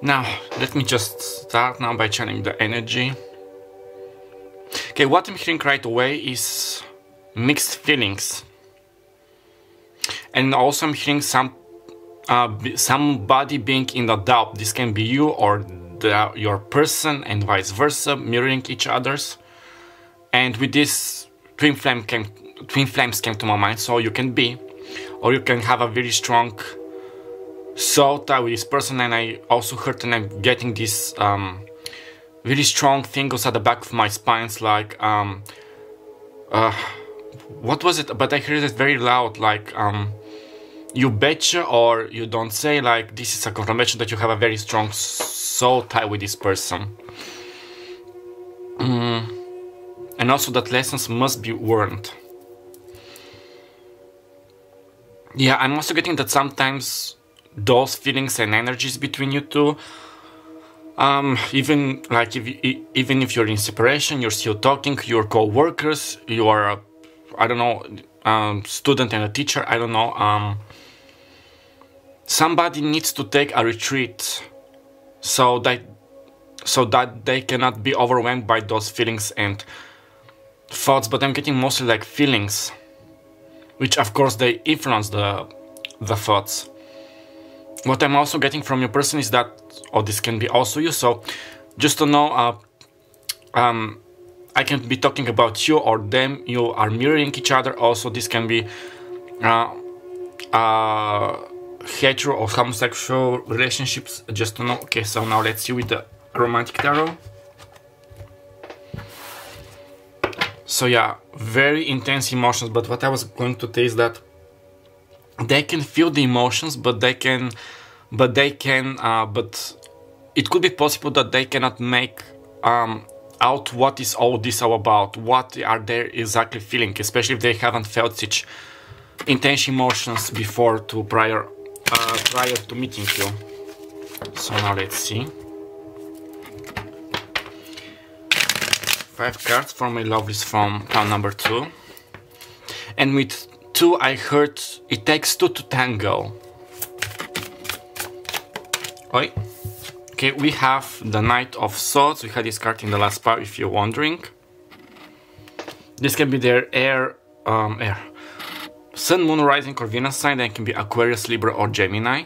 now, let me just start now by channeling the energy. Okay, what I'm hearing right away is mixed feelings. And also I'm hearing some uh, somebody being in the doubt. This can be you or the, your person and vice versa, mirroring each other's. And with this, twin flame came, twin flames came to my mind. So you can be, or you can have a very strong soul tie with this person. And I also heard, and I'm getting this um, really strong thing goes at the back of my spines like um uh what was it but i heard it very loud like um you betcha or you don't say like this is a confirmation that you have a very strong soul tie with this person mm. and also that lessons must be learned yeah i'm also getting that sometimes those feelings and energies between you two um, even like if even if you're in separation, you're still talking. Your co-workers, you are, I don't know, um, student and a teacher. I don't know. Um, somebody needs to take a retreat, so that so that they cannot be overwhelmed by those feelings and thoughts. But I'm getting mostly like feelings, which of course they influence the the thoughts what I'm also getting from your person is that, or this can be also you, so just to know, uh, um, I can be talking about you or them, you are mirroring each other, also this can be uh, uh, hetero or homosexual relationships, just to know. Okay, so now let's see with the romantic tarot. So yeah, very intense emotions, but what I was going to say is that they can feel the emotions but they can but they can uh, but it could be possible that they cannot make um, out what is all this all about what are they exactly feeling especially if they haven't felt such intense emotions before to prior uh, prior to meeting you so now let's see five cards for my lovelies from town number two and with two, I heard it takes two to tango. Oi. Okay, we have the Knight of Swords. We had this card in the last part, if you're wondering. This can be their air, um, air. Sun, Moon, Rising, or Venus sign. Then can be Aquarius, Libra, or Gemini.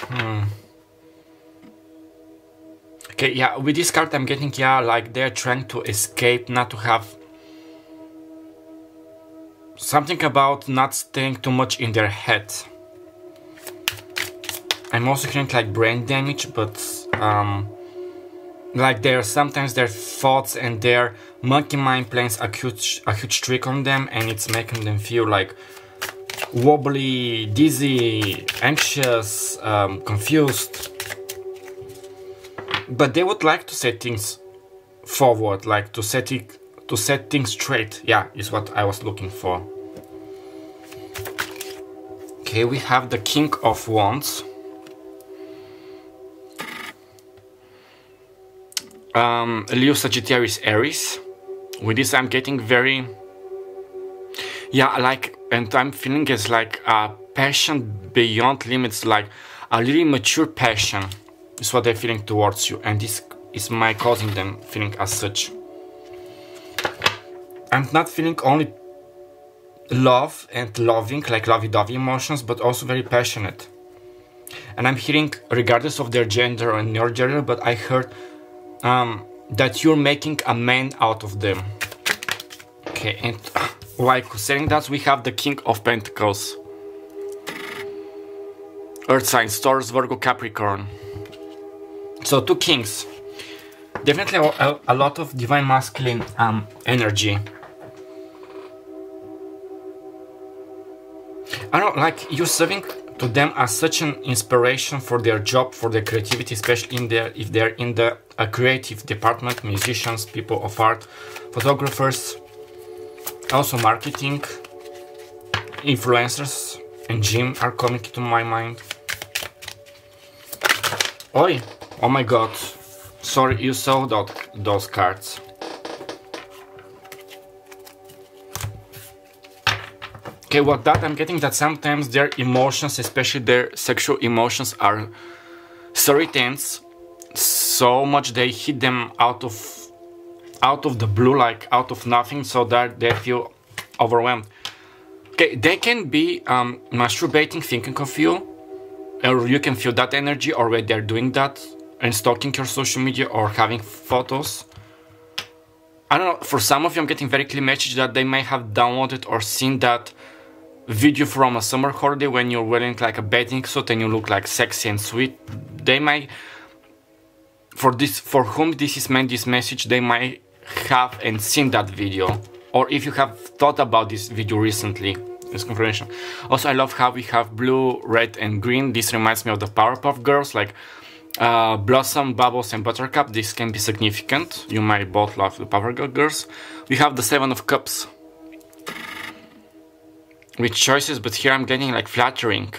Hmm. Okay, yeah, with this card I'm getting, yeah, like they're trying to escape, not to have something about not staying too much in their head. I'm also hearing like brain damage, but um, like there sometimes their thoughts and their monkey mind plays a huge a huge trick on them, and it's making them feel like wobbly, dizzy, anxious, um, confused. But they would like to set things forward, like to set it, to set things straight. Yeah, is what I was looking for. Okay, we have the King of Wands. Um, Leo Sagittarius Aries. With this I'm getting very... Yeah, like, and I'm feeling it's like a passion beyond limits, like a really mature passion is what they're feeling towards you. And this is my causing them feeling as such. I'm not feeling only love and loving, like lovey-dovey emotions, but also very passionate. And I'm hearing, regardless of their gender and your gender, but I heard um, that you're making a man out of them. Okay, and like saying that, we have the King of Pentacles. Earth signs, Taurus, Virgo, Capricorn. So two kings. Definitely a, a lot of divine masculine um, energy. I don't like you serving to them as such an inspiration for their job, for their creativity, especially in their if they're in the a creative department, musicians, people of art, photographers, also marketing, influencers, and gym are coming to my mind. Oi, oh my god, sorry you saw that, those cards. Okay, what that I'm getting that sometimes their emotions, especially their sexual emotions, are so intense, so much they hit them out of out of the blue, like out of nothing, so that they feel overwhelmed. Okay, they can be um, masturbating, thinking of you, or you can feel that energy, or when they're doing that and stalking your social media or having photos. I don't know, for some of you I'm getting very clear message that they may have downloaded or seen that video from a summer holiday when you're wearing like a bathing suit and you look like sexy and sweet. They might for this for whom this is meant this message they might have and seen that video. Or if you have thought about this video recently this confirmation also i love how we have blue red and green. This reminds me of the powerpuff girls like uh, blossom bubbles and buttercup. This can be significant. You might both love the powerpuff girls. We have the seven of cups with choices, but here I'm getting like flattering.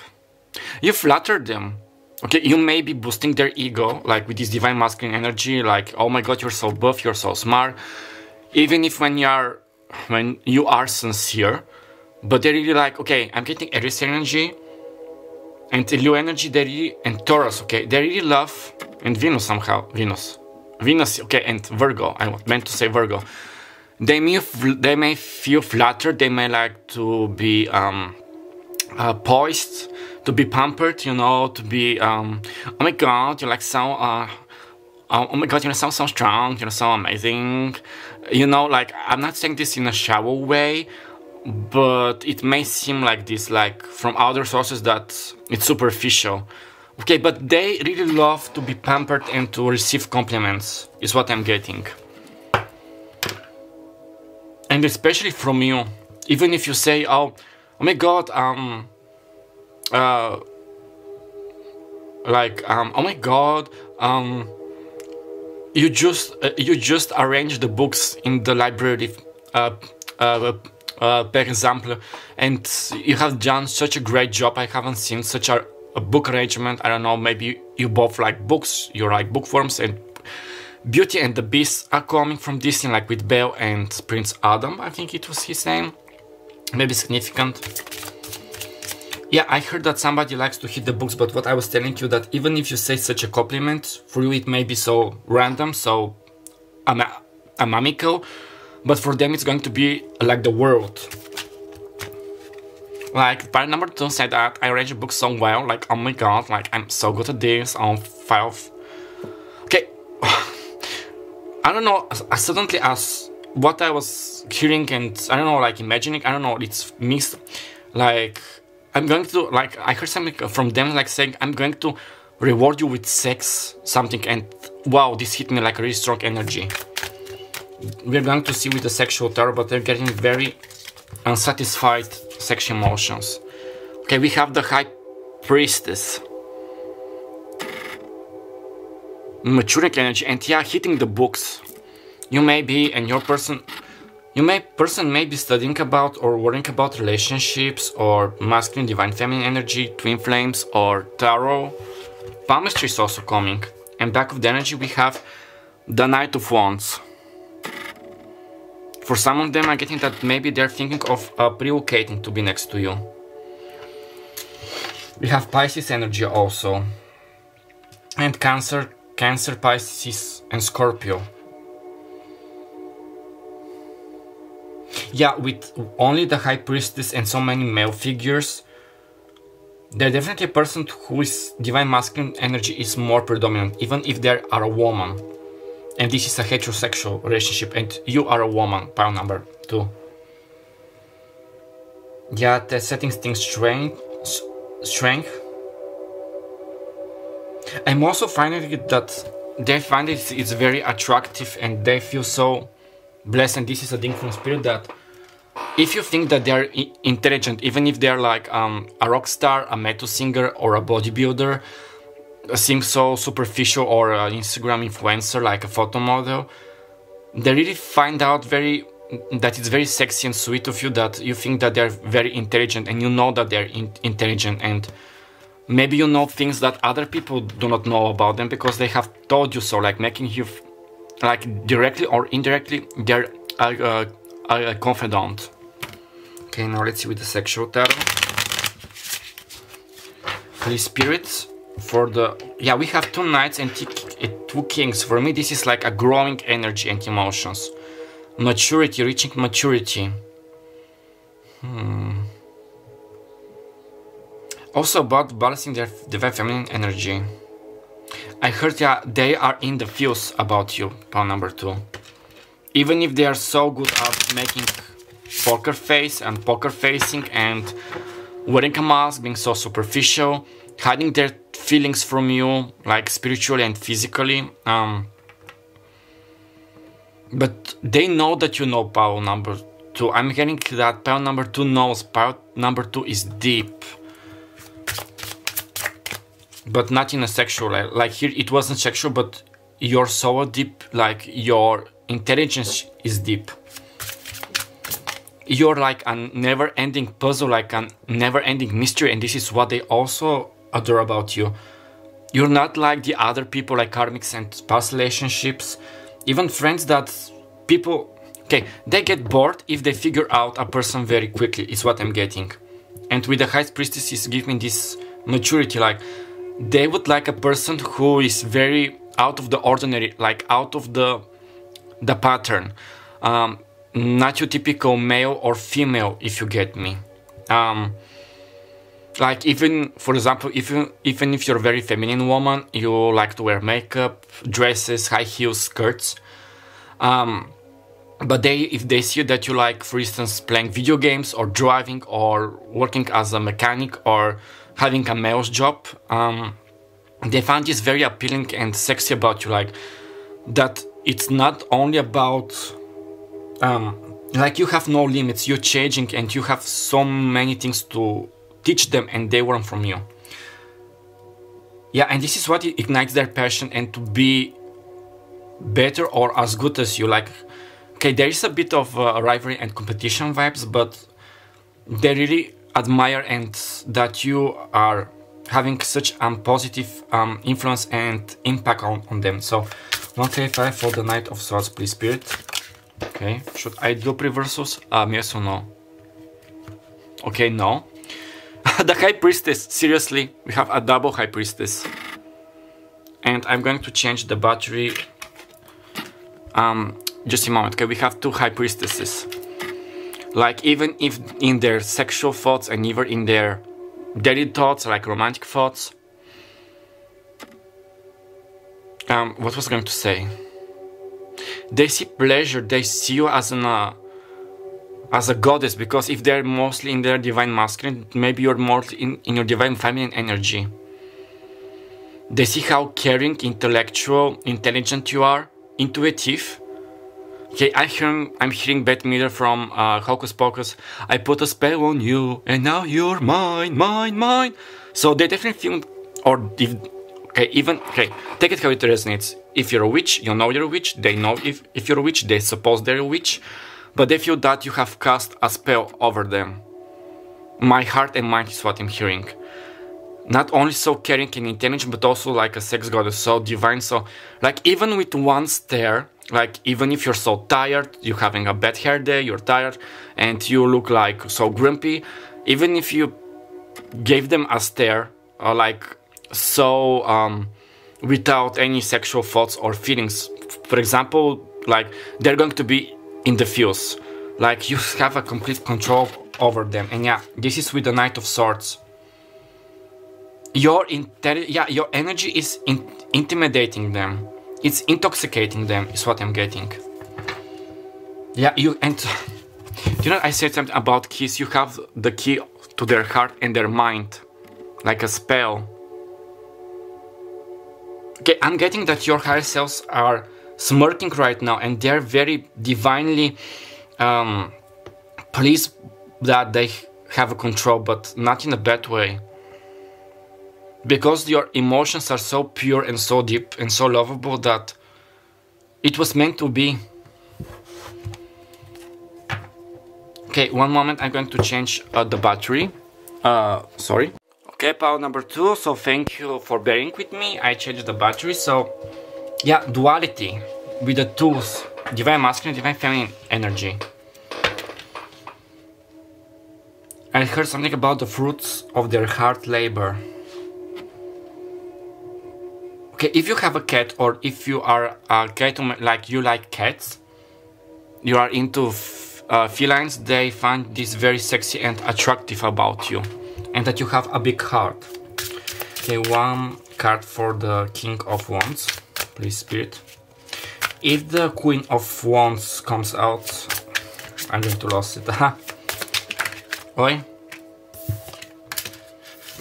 You flatter them. Okay, you may be boosting their ego, like with this divine masculine energy, like, oh my god, you're so buff, you're so smart. Even if when you are, when you are sincere, but they're really like, okay, I'm getting Aries energy, and Leo energy, they really, and Taurus, okay, they really love, and Venus somehow, Venus. Venus, okay, and Virgo, I meant to say Virgo they may they may feel flattered. They may like to be um, uh, poised, to be pampered. You know, to be um, oh my god, you're like so. Uh, oh, oh my god, you sound so strong. You're so amazing. You know, like I'm not saying this in a shallow way, but it may seem like this, like from other sources that it's superficial. Okay, but they really love to be pampered and to receive compliments. Is what I'm getting and especially from you. Even if you say oh oh my god um uh like um oh my god um you just uh, you just arrange the books in the library uh, uh, uh, per example and you have done such a great job. I haven't seen such a, a book arrangement. I don't know maybe you both like books you like bookworms and Beauty and the Beast are coming from Disney, like with Belle and Prince Adam, I think it was his name. Maybe significant. Yeah, I heard that somebody likes to hit the books, but what I was telling you that even if you say such a compliment, for you it may be so random, so am amamical, but for them it's going to be like the world. Like, part number two said that I read your book so well, like, oh my god, like, I'm so good at this, on five. Okay. I don't know, suddenly as what I was hearing and I don't know, like imagining, I don't know, it's mixed. Like, I'm going to, like, I heard something from them, like saying, I'm going to reward you with sex, something, and wow, this hit me like a really strong energy. We're going to see with the sexual tarot, but they're getting very unsatisfied sexual emotions. Okay, we have the High Priestess. Maturing energy and yeah, hitting the books. You may be and your person you may person may be studying about or worrying about relationships or masculine divine feminine energy, twin flames or tarot. Palmistry is also coming. And back of the energy we have the Knight of Wands. For some of them I'm getting that maybe they're thinking of uh, relocating to be next to you. We have Pisces energy also. And Cancer, Cancer, Pisces and Scorpio. Yeah, with only the High Priestess and so many male figures, they're definitely a person whose divine masculine energy is more predominant, even if they are a woman. And this is a heterosexual relationship, and you are a woman, pile number two. Yeah, the setting things strength. Strength. I'm also finding that they find it it's very attractive and they feel so blessed. And this is a thing from spirit that if you think that they're intelligent, even if they're like um, a rock star, a metal singer, or a bodybuilder, seem so superficial, or an Instagram influencer like a photo model, they really find out very that it's very sexy and sweet of you that you think that they're very intelligent and you know that they're in intelligent. And maybe you know things that other people do not know about them because they have told you so like making you like directly or indirectly they're a, a, a confidant. Okay now let's see with the sexual tarot please spirits for the yeah we have two knights and uh, two kings. For me this is like a growing energy and emotions. Maturity reaching maturity. Hmm also about balancing their divine feminine energy I heard yeah, they are in the fuse about you, pawn number two. Even if they are so good at making poker face and poker facing and wearing a mask, being so superficial, hiding their feelings from you, like spiritually and physically. Um, but they know that you know power number two. I'm hearing that power number two knows power number two is deep but not in a sexual way. like here it wasn't sexual but you're so deep like your intelligence is deep. You're like a never-ending puzzle like a never-ending mystery and this is what they also adore about you. You're not like the other people like karmics and past relationships. Even friends that people okay they get bored if they figure out a person very quickly is what i'm getting. And with the high priestess give me this maturity like they would like a person who is very out of the ordinary, like out of the the pattern. Um, not your typical male or female, if you get me. Um, like even, for example, even even if you're a very feminine woman, you like to wear makeup, dresses, high heels, skirts. Um, but they, if they see that you like, for instance, playing video games or driving or working as a mechanic or having a male's job, um, they find this very appealing and sexy about you, like that it's not only about um, like you have no limits, you're changing and you have so many things to teach them and they learn from you. Yeah, and this is what ignites their passion and to be better or as good as you. Like, okay, there is a bit of uh, rivalry and competition vibes, but they really admire and that you are having such a positive um, influence and impact on, on them. So 135 for the Knight of Swords, please, Spirit. Okay, should I do pre-versus? Um, yes or no? Okay, no. the High Priestess, seriously, we have a double High Priestess. And I'm going to change the battery. Um, just a moment, okay, we have two High Priestesses. Like even if in their sexual thoughts and even in their daily thoughts, like romantic thoughts. Um, what was I going to say? They see pleasure, they see you as an uh, as a goddess because if they're mostly in their divine masculine, maybe you're more in, in your divine feminine energy. They see how caring, intellectual, intelligent you are, intuitive, Okay, I hear, I'm hearing Bette Midler from uh, Hocus Pocus. I put a spell on you, and now you're mine, mine, mine. So they definitely feel, or if, okay, even okay, take it how it resonates. If you're a witch, you know you're a witch. They know if if you're a witch. They suppose they're a witch, but they feel that you have cast a spell over them. My heart and mind is what I'm hearing. Not only so caring and intelligent, but also like a sex goddess, so divine. So, like even with one stare like even if you're so tired you're having a bad hair day you're tired and you look like so grumpy even if you gave them a stare uh, like so um, without any sexual thoughts or feelings. For example like they're going to be in the fuse. Like you have a complete control over them. And yeah this is with the knight of swords your intelli- yeah your energy is in- intimidating them it's intoxicating them, is what I'm getting. Yeah, you and you know I said something about keys. You have the key to their heart and their mind, like a spell. Okay, I'm getting that your higher selves are smirking right now, and they're very divinely um, pleased that they have a control, but not in a bad way because your emotions are so pure and so deep and so lovable that it was meant to be. Okay, one moment, I'm going to change uh, the battery. Uh, sorry. Okay, power number two, so thank you for bearing with me. I changed the battery, so yeah, duality with the tools, divine masculine, divine feminine energy. I heard something about the fruits of their hard labor. If you have a cat or if you are a cat like you like cats, you are into uh, felines, they find this very sexy and attractive about you, and that you have a big heart. Okay, one card for the King of Wands, please, Spirit. If the Queen of Wands comes out, I'm going to lose it. Oi.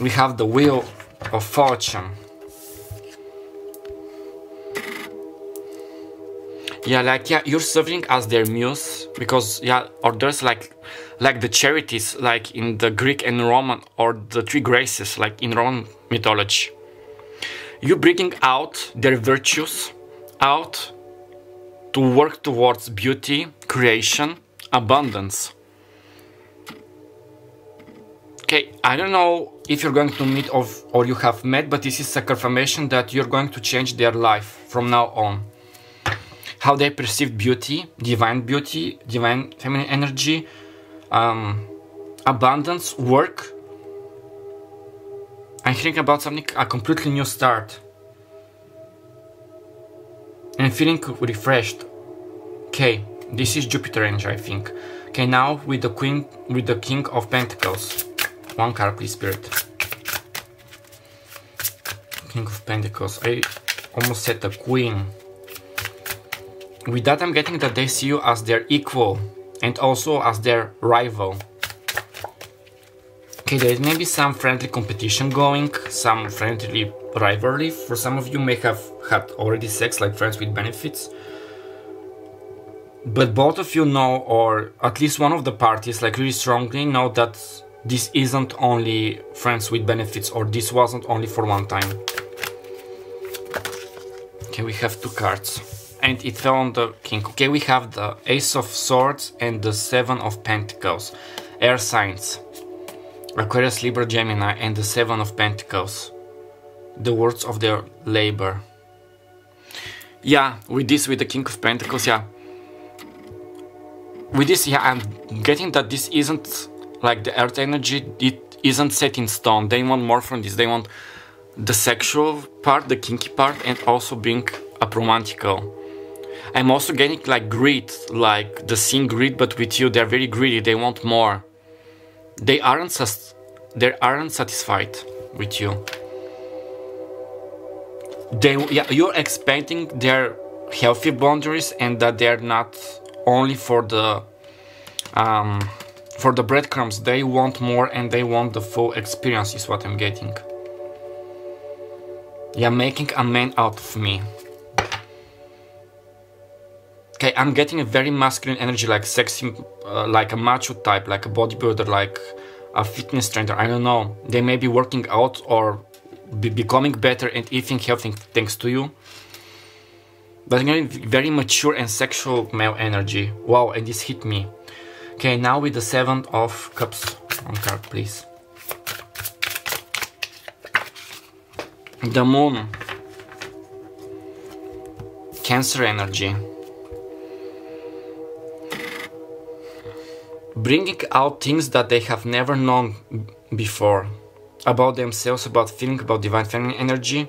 We have the Wheel of Fortune. Yeah, like yeah, you're serving as their muse because yeah, or there's like like the charities like in the Greek and Roman or the three graces like in Roman mythology. you're bringing out their virtues out to work towards beauty, creation, abundance. Okay, I don't know if you're going to meet of or you have met, but this is a confirmation that you're going to change their life from now on how they perceive beauty, divine beauty, divine feminine energy, um, abundance, work. I'm thinking about something, a completely new start. And feeling refreshed. Okay, this is Jupiter energy, I think. Okay, now with the Queen, with the King of Pentacles. One card, please, Spirit. King of Pentacles. I almost said the Queen. With that I'm getting that they see you as their equal and also as their rival. Okay, there may be some friendly competition going, some friendly rivalry. For some of you may have had already sex like friends with benefits. But both of you know, or at least one of the parties, like really strongly know that this isn't only friends with benefits or this wasn't only for one time. Okay, we have two cards and it fell on the king. Okay, we have the ace of swords and the seven of pentacles. Air signs. Aquarius, Libra, Gemini and the seven of pentacles. The words of their labor. Yeah, with this, with the king of pentacles, yeah. With this, yeah, I'm getting that this isn't like the earth energy, it isn't set in stone. They want more from this. They want the sexual part, the kinky part, and also being a romantical. I'm also getting like greed, like the same greed, but with you, they're very greedy. They want more. They aren't they aren't satisfied with you. They yeah, you're expecting their healthy boundaries and that they're not only for the um, for the breadcrumbs. They want more and they want the full experience. Is what I'm getting. Yeah, making a man out of me. Okay, I'm getting a very masculine energy, like sexy, uh, like a macho type, like a bodybuilder, like a fitness trainer. I don't know. They may be working out or be becoming better and eating healthy thanks to you. But I'm getting very mature and sexual male energy. Wow, and this hit me. Okay, now with the Seven of Cups on card, please. The Moon. Cancer energy. Bringing out things that they have never known before. About themselves, about feeling, about divine feminine energy.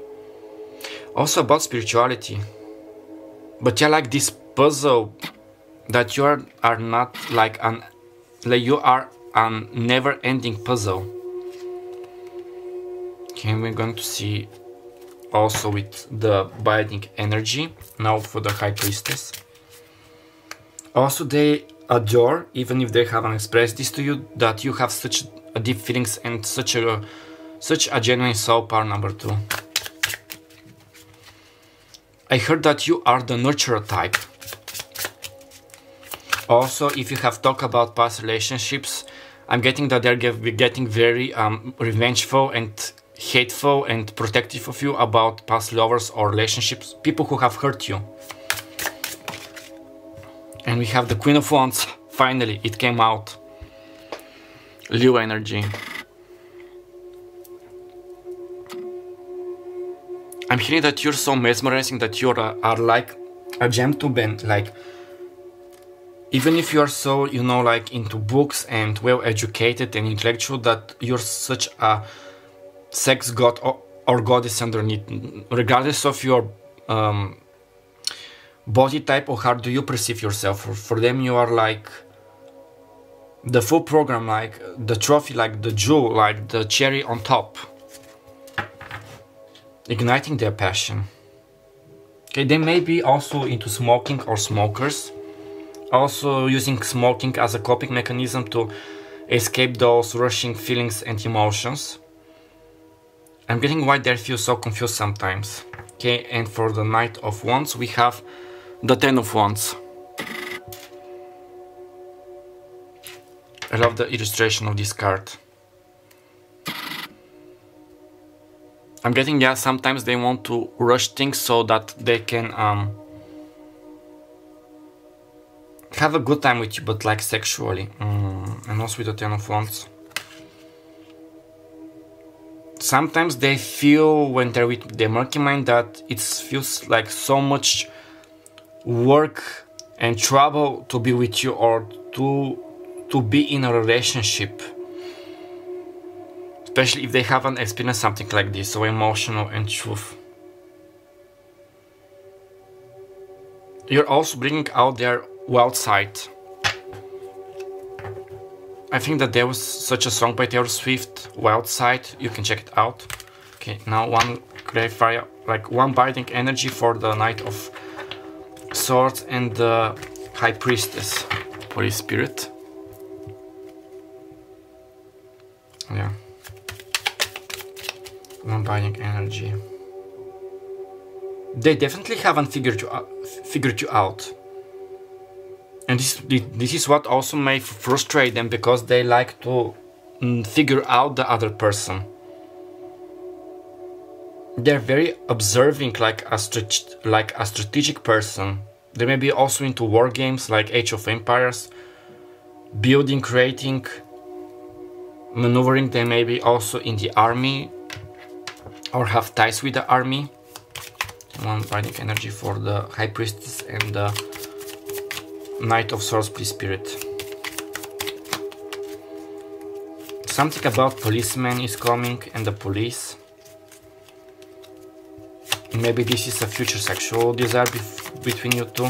Also about spirituality. But yeah, like this puzzle that you are, are not like an like you are a never-ending puzzle. Okay, we're going to see also with the binding energy now for the high priestess. Also, they adore, even if they haven't expressed this to you, that you have such a deep feelings and such a such a genuine soul power number two. I heard that you are the nurturer type. Also, if you have talked about past relationships, I'm getting that they're getting very um, revengeful and hateful and protective of you about past lovers or relationships, people who have hurt you. And we have the Queen of Wands. Finally, it came out. Leo energy. I'm hearing that you're so mesmerizing that you are, are like a gem to bend. Like, even if you're so, you know, like into books and well educated and intellectual, that you're such a sex god or, or goddess underneath, regardless of your um, body type or how do you perceive yourself. For, for them, you are like the full program, like the trophy, like the jewel, like the cherry on top, igniting their passion. Okay, they may be also into smoking or smokers, also using smoking as a coping mechanism to escape those rushing feelings and emotions. I'm getting why they feel so confused sometimes. Okay, and for the Knight of Wands, we have the Ten of Wands. I love the illustration of this card. I'm getting, yeah, sometimes they want to rush things so that they can um, have a good time with you, but like sexually. Mm, and also with the Ten of Wands sometimes they feel when they're with their monkey mind that it feels like so much work and trouble to be with you or to to be in a relationship especially if they haven't experienced something like this so emotional and truth. You're also bringing out their wild side. I think that there was such a song by Taylor Swift, Wild Side, you can check it out. Okay, now one clarifier, like one binding energy for the Knight of Swords and the High Priestess, Holy Spirit. Yeah. One binding energy. They definitely haven't figured you out, figured you out. And this, this is what also may frustrate them because they like to mm, figure out the other person. They're very observing like a, like a strategic person. They may be also into war games like Age of Empires, building, creating, maneuvering. They may be also in the army or have ties with the army. One binding energy for the High Priestess and the Knight of Swords, please, Spirit. Something about policeman is coming and the police. Maybe this is a future sexual desire between you two.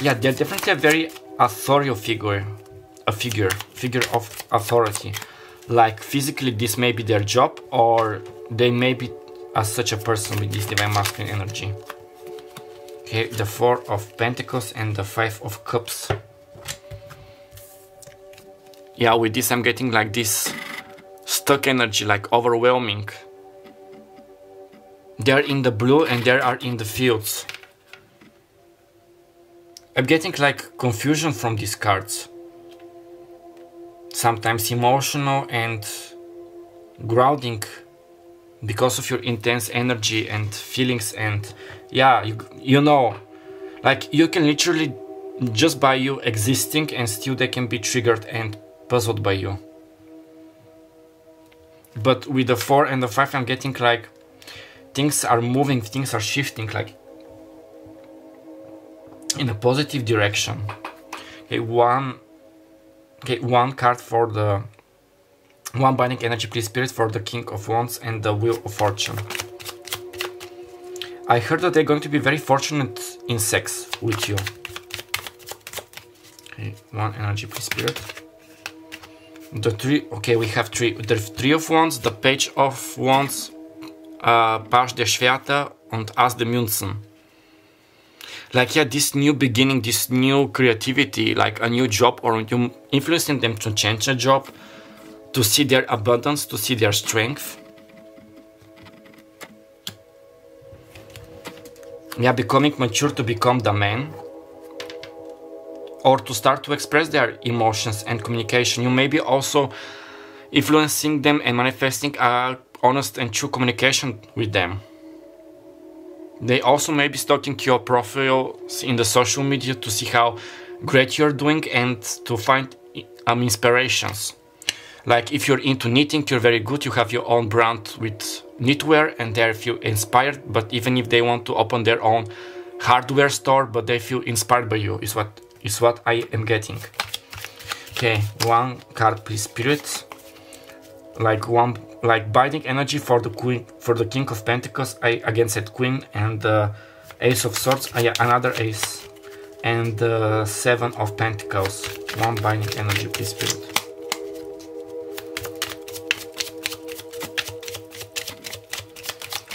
Yeah, they're definitely a very authorial figure. A figure. Figure of authority. Like physically this may be their job or they may be as such a person with this divine masculine energy. Okay, the Four of Pentacles and the Five of Cups. Yeah, with this I'm getting like this stuck energy, like overwhelming. They're in the blue and they are in the fields. I'm getting like confusion from these cards. Sometimes emotional and grounding because of your intense energy and feelings and yeah, you, you know, like you can literally just by you existing and still they can be triggered and puzzled by you. But with the 4 and the 5 I'm getting like things are moving, things are shifting like in a positive direction. Okay, one okay, one card for the one binding energy please spirit for the King of Wands and the Wheel of Fortune. I heard that they're going to be very fortunate in sex with you. Okay, one energy please spirit. The three okay we have three the three of wands, the page of wands, uh, Page der Schwerter und As the Münzen. Like yeah this new beginning this new creativity like a new job or you influencing them to change a job to see their abundance to see their strength. Yeah becoming mature to become the man. Or to start to express their emotions and communication. You may be also influencing them and manifesting a honest and true communication with them they also may be stalking your profiles in the social media to see how great you're doing and to find um, inspirations. Like if you're into knitting, you're very good, you have your own brand with knitwear and they feel inspired, but even if they want to open their own hardware store, but they feel inspired by you, is what is what I am getting. Okay, one card please spirit. Like one like binding energy for the queen for the king of pentacles i again said queen and the ace of swords uh, yeah, another ace and the seven of pentacles. One binding energy please spirit.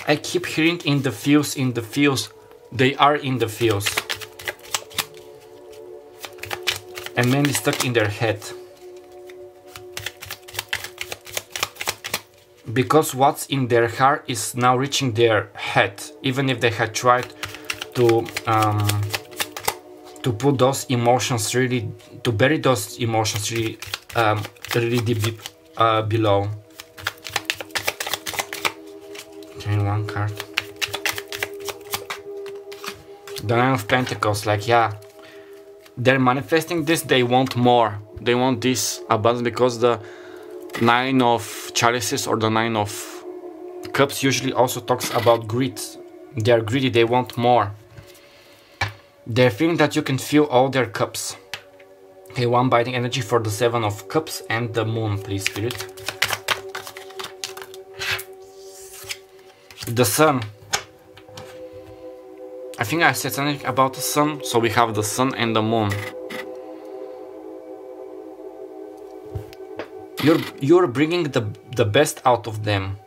I keep hearing in the fields in the fields they are in the fields. And mainly stuck in their head because what's in their heart is now reaching their head even if they had tried to um, to put those emotions really to bury those emotions really um, really deep uh, below. Okay one card. The nine of pentacles like yeah. They're manifesting this they want more. They want this abundance because the nine of chalices or the nine of cups usually also talks about greed. They are greedy they want more. They're feeling that you can fill all their cups. Okay one binding energy for the seven of cups and the moon please spirit. The sun. I think I said something about the sun so we have the sun and the moon you're you're bringing the the best out of them.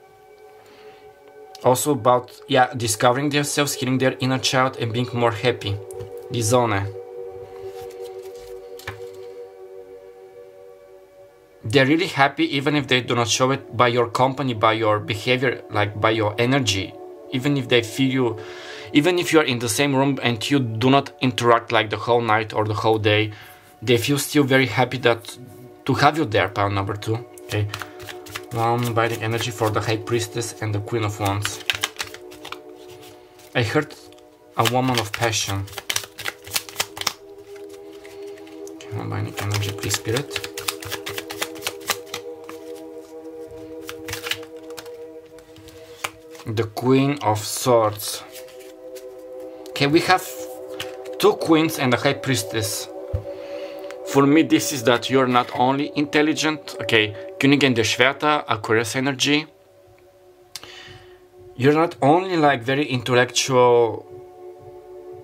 Also about yeah discovering themselves healing their inner child and being more happy. The zone they're really happy even if they do not show it by your company by your behavior like by your energy. Even if they feel you even if you're in the same room and you do not interact like the whole night or the whole day they feel still very happy that to have you there, pile number two. Okay. One binding energy for the High Priestess and the Queen of Wands. I heard a woman of passion. Okay, one binding energy, please, Spirit. The Queen of Swords. Okay, we have two queens and a high priestess. For me, this is that you're not only intelligent, okay, Königin der Schwerter, Aquarius energy. You're not only like very intellectual,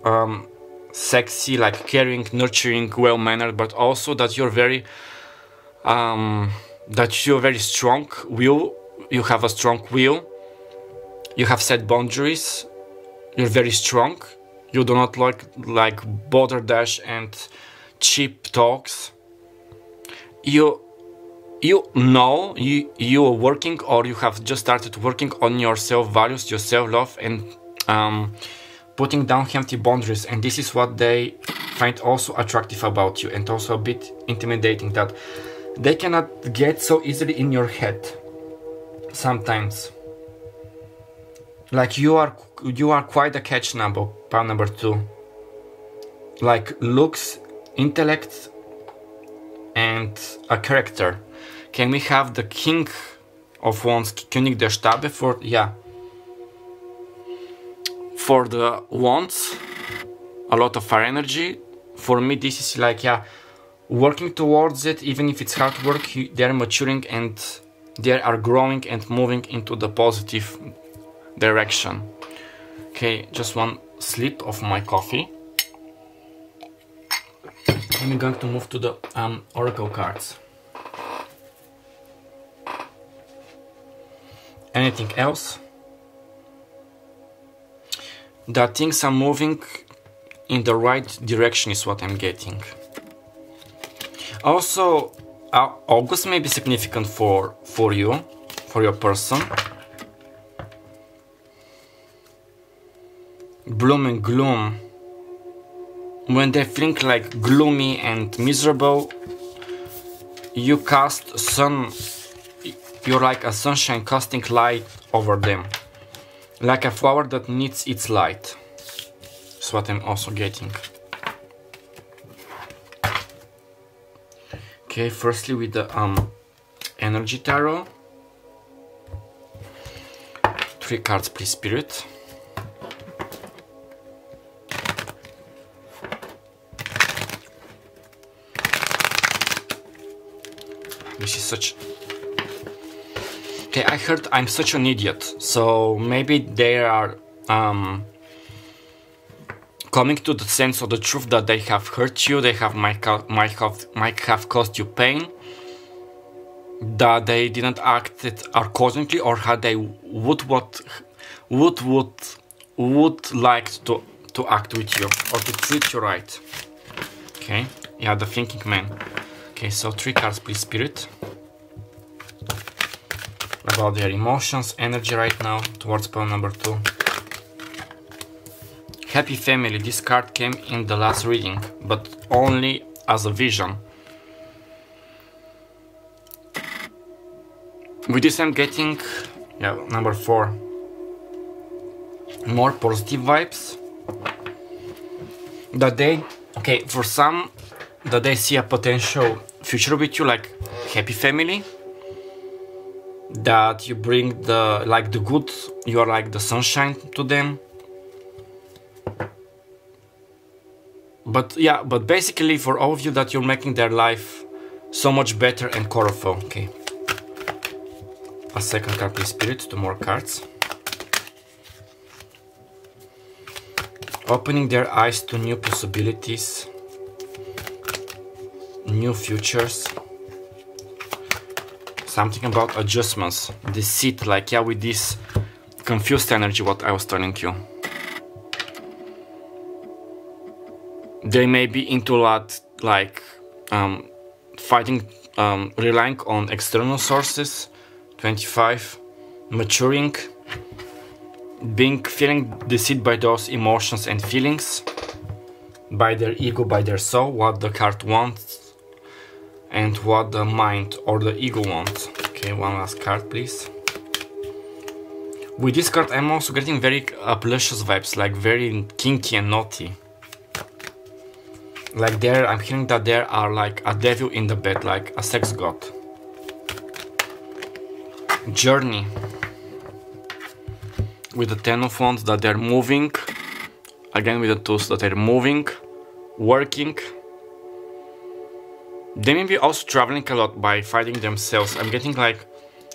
um, sexy, like caring, nurturing, well-mannered, but also that you're very, um, that you're very strong will. You have a strong will. You have set boundaries. You're very strong. You do not like like border dash and cheap talks. You you know you you are working or you have just started working on your self values your self love and um, putting down healthy boundaries. And this is what they find also attractive about you and also a bit intimidating that they cannot get so easily in your head sometimes. Like you are you are quite a catch number pound number two. Like looks intellect and a character. Can we have the king of wands König der Stäbe for yeah. For the wands a lot of fire energy. For me this is like yeah working towards it even if it's hard work they're maturing and they are growing and moving into the positive direction. Okay just one sip of my coffee I'm going to move to the um, oracle cards anything else that things are moving in the right direction is what I'm getting. Also, uh, August may be significant for, for you, for your person. Bloom and gloom. When they feeling like gloomy and miserable, you cast sun, you're like a sunshine casting light over them like a flower that needs its light. That's what I'm also getting. Okay, firstly with the um, Energy Tarot. Three cards, please, Spirit. This is such Okay, I heard I'm such an idiot, so maybe they are um, coming to the sense of the truth that they have hurt you, they have might, might have might have caused you pain, that they didn't act it accordingly, or how they would what would would would like to to act with you or to treat you right. Okay, yeah, the thinking man. Okay, so three cards, please, spirit about their emotions, energy right now towards pawn number two. Happy family, this card came in the last reading, but only as a vision. With this I'm getting, yeah, number four, more positive vibes. That they, okay, for some, that they see a potential future with you, like happy family, that you bring the like the good you are like the sunshine to them. But yeah but basically for all of you that you're making their life so much better and colorful okay? A second card please spirit two more cards. Opening their eyes to new possibilities new futures. Something about adjustments, The seat, like yeah, with this confused energy what I was telling you. They may be into a lot like um, fighting, um, relying on external sources, 25, maturing, being feeling deceived by those emotions and feelings, by their ego, by their soul, what the card wants and what the mind or the ego wants. Okay, one last card, please. With this card, I'm also getting very uh, applicious vibes, like very kinky and naughty. Like there, I'm hearing that there are like a devil in the bed, like a sex god. Journey. With the Ten of Wands that they're moving. Again with the tools that they're moving, working, they may be also traveling a lot by fighting themselves. I'm getting like,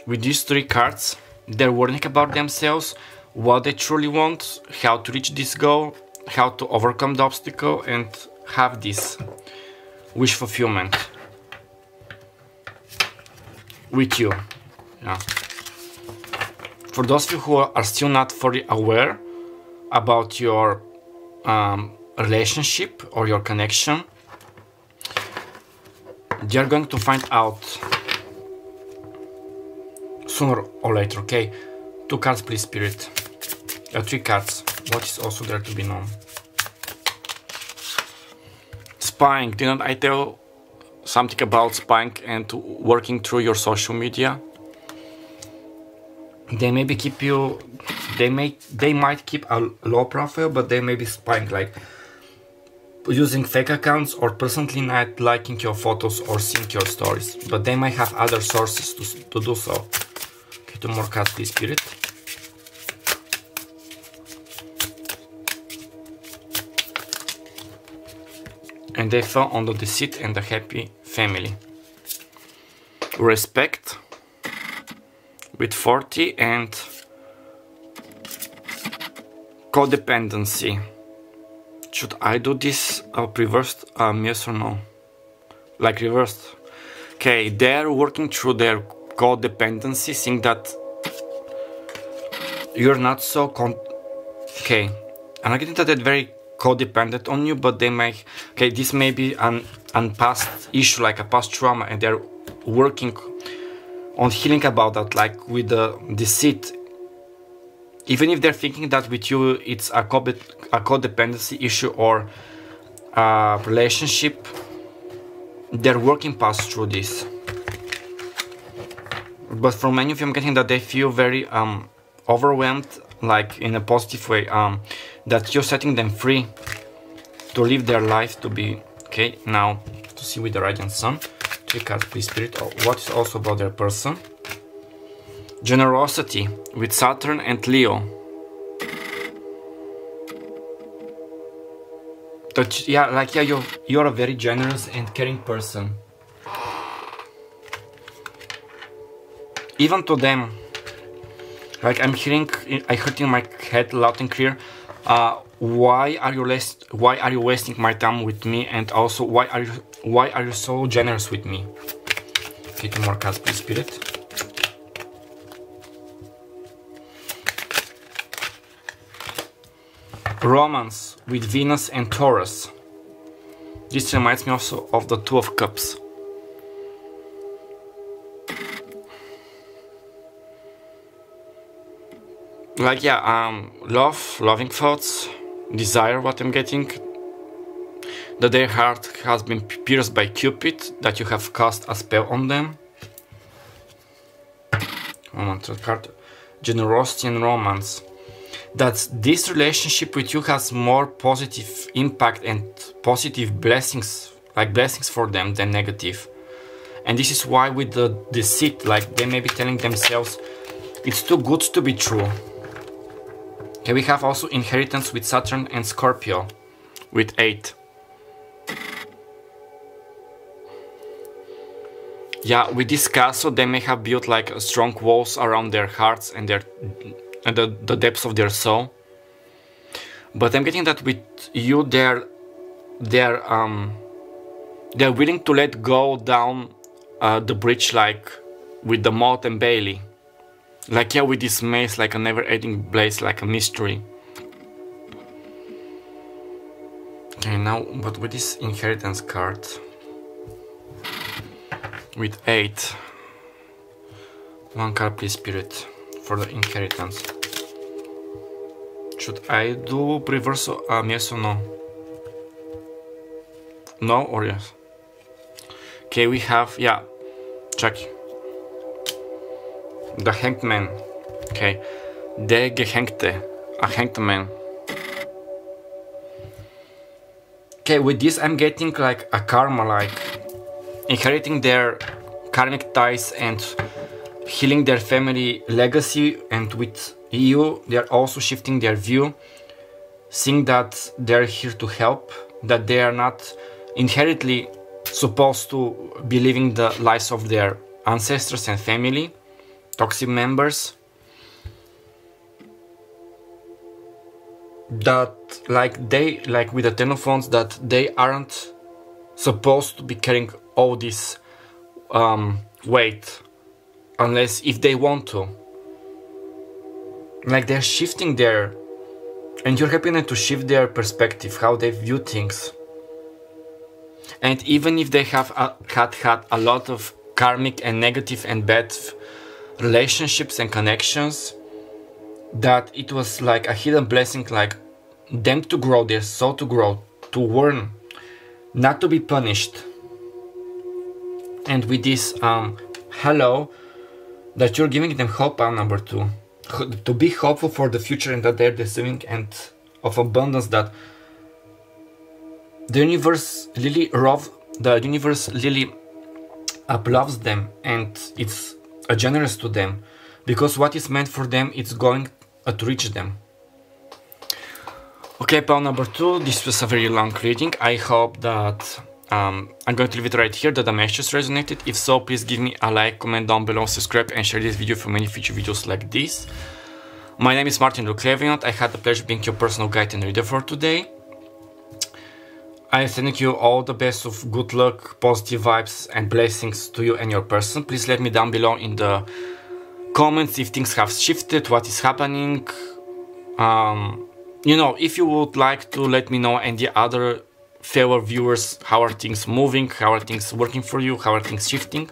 with these three cards, they're worrying about themselves, what they truly want, how to reach this goal, how to overcome the obstacle and have this wish fulfillment with you. Yeah. For those of you who are still not fully aware about your um, relationship or your connection, you're going to find out sooner or later, okay? Two cards, please, Spirit. Uh, three cards. What is also there to be known? spying. Didn't I tell something about spying and working through your social media? They maybe keep you. They may. They might keep a low profile, but they may be spying like using fake accounts or personally not liking your photos or seeing your stories. But they might have other sources to, to do so. Okay, two more cards, please, Spirit. and they fell under the seat and the happy family. Respect with 40 and codependency. Should I do this uh, reversed? Um, yes or no? Like reversed. Okay, they're working through their codependency, seeing that you're not so con. Okay, I'm not getting that they're very codependent on you, but they may, okay, this may be an, an past issue, like a past trauma, and they're working on healing about that, like with the deceit. Even if they're thinking that with you it's a, co a codependency issue or a relationship, they're working past through this. But from many of you, I'm getting that they feel very um, overwhelmed like in a positive way um, that you're setting them free to live their life to be okay now to see with the radiant sun three cards please spirit what is also about their person generosity with saturn and leo yeah like yeah you're you're a very generous and caring person even to them like I'm hearing, I heard in my head loud and clear. Uh, why are you less? Why are you wasting my time with me? And also, why are you? Why are you so generous with me? Okay, more cards, please, spirit. Romance with Venus and Taurus. This reminds me also of the Two of Cups. like yeah um love loving thoughts desire what i'm getting that their heart has been pierced by cupid that you have cast a spell on them moment card generosity and romance that this relationship with you has more positive impact and positive blessings like blessings for them than negative. and this is why with the deceit like they may be telling themselves it's too good to be true Okay, we have also inheritance with Saturn and Scorpio with 8. Yeah, with this castle they may have built like strong walls around their hearts and their and the, the depths of their soul. But I'm getting that with you they're they're um they're willing to let go down uh, the bridge like with the Motte and Bailey. Like yeah, with this maze, like a never-ending blaze, like a mystery. Okay, now, but with this inheritance card, with 8, one card please spirit for the inheritance. Should I do reverse um, yes or no? No or yes? Okay, we have, yeah, check. The Hanged Man. Okay. Der Gehängte. A Hanged Man. Okay, with this I'm getting like a karma, like inheriting their karmic ties and healing their family legacy and with you they're also shifting their view seeing that they're here to help that they are not inherently supposed to be living the lives of their ancestors and family toxic members. That like they like with the Ten of Wands that they aren't supposed to be carrying all this um, weight unless if they want to like they're shifting their and you're helping them to shift their perspective how they view things and even if they have uh, had had a lot of karmic and negative and bad relationships and connections that it was like a hidden blessing like them to grow their soul to grow to learn not to be punished. And with this um, hello, that you're giving them hope on number two. To be hopeful for the future and that they're deserving and of abundance that the universe really love the universe really applauds them and it's uh, generous to them. Because what is meant for them it's going to reach them. Okay pile number two. This was a very long reading. I hope that um, I'm going to leave it right here that the message resonated. If so, please give me a like, comment down below, subscribe and share this video for many future videos like this. My name is Martin Le Clairvoyant. I had the pleasure being your personal guide and reader for today. I thank you all the best of good luck, positive vibes and blessings to you and your person. Please let me down below in the comments if things have shifted, what is happening. Um, you know, if you would like to let me know the other fellow viewers how are things moving, how are things working for you, how are things shifting.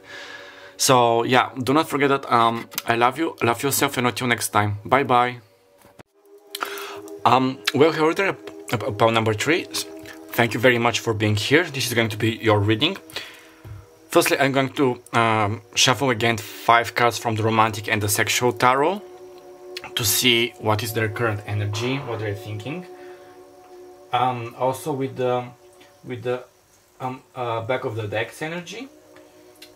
So yeah, do not forget that um, I love you, love yourself and until next time. Bye bye. Um, well, here about number three. Thank you very much for being here. This is going to be your reading. Firstly, I'm going to um, shuffle again five cards from the Romantic and the Sexual Tarot to see what is their current energy, what they're thinking. Um, also with the with the um, uh, back of the deck's energy,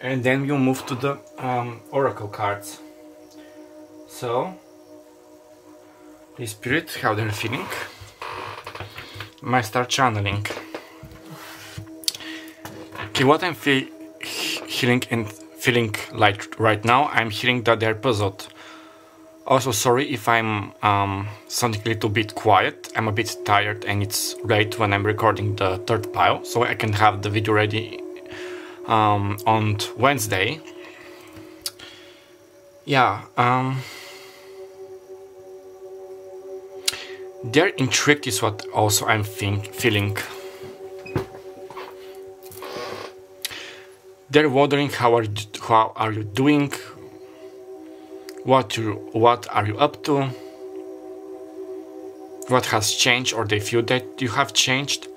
and then we'll move to the um, Oracle cards. So, the spirit, how they're feeling my start channeling. Okay, what I'm fe hearing and feeling like right now, I'm hearing that they're puzzled. Also, sorry if I'm um, sounding a little bit quiet. I'm a bit tired and it's late when I'm recording the third pile, so I can have the video ready um, on Wednesday. Yeah, um, They're intrigued is what also I'm feeling. They're wondering how are how are you doing, what you what are you up to, what has changed, or they feel that you have changed.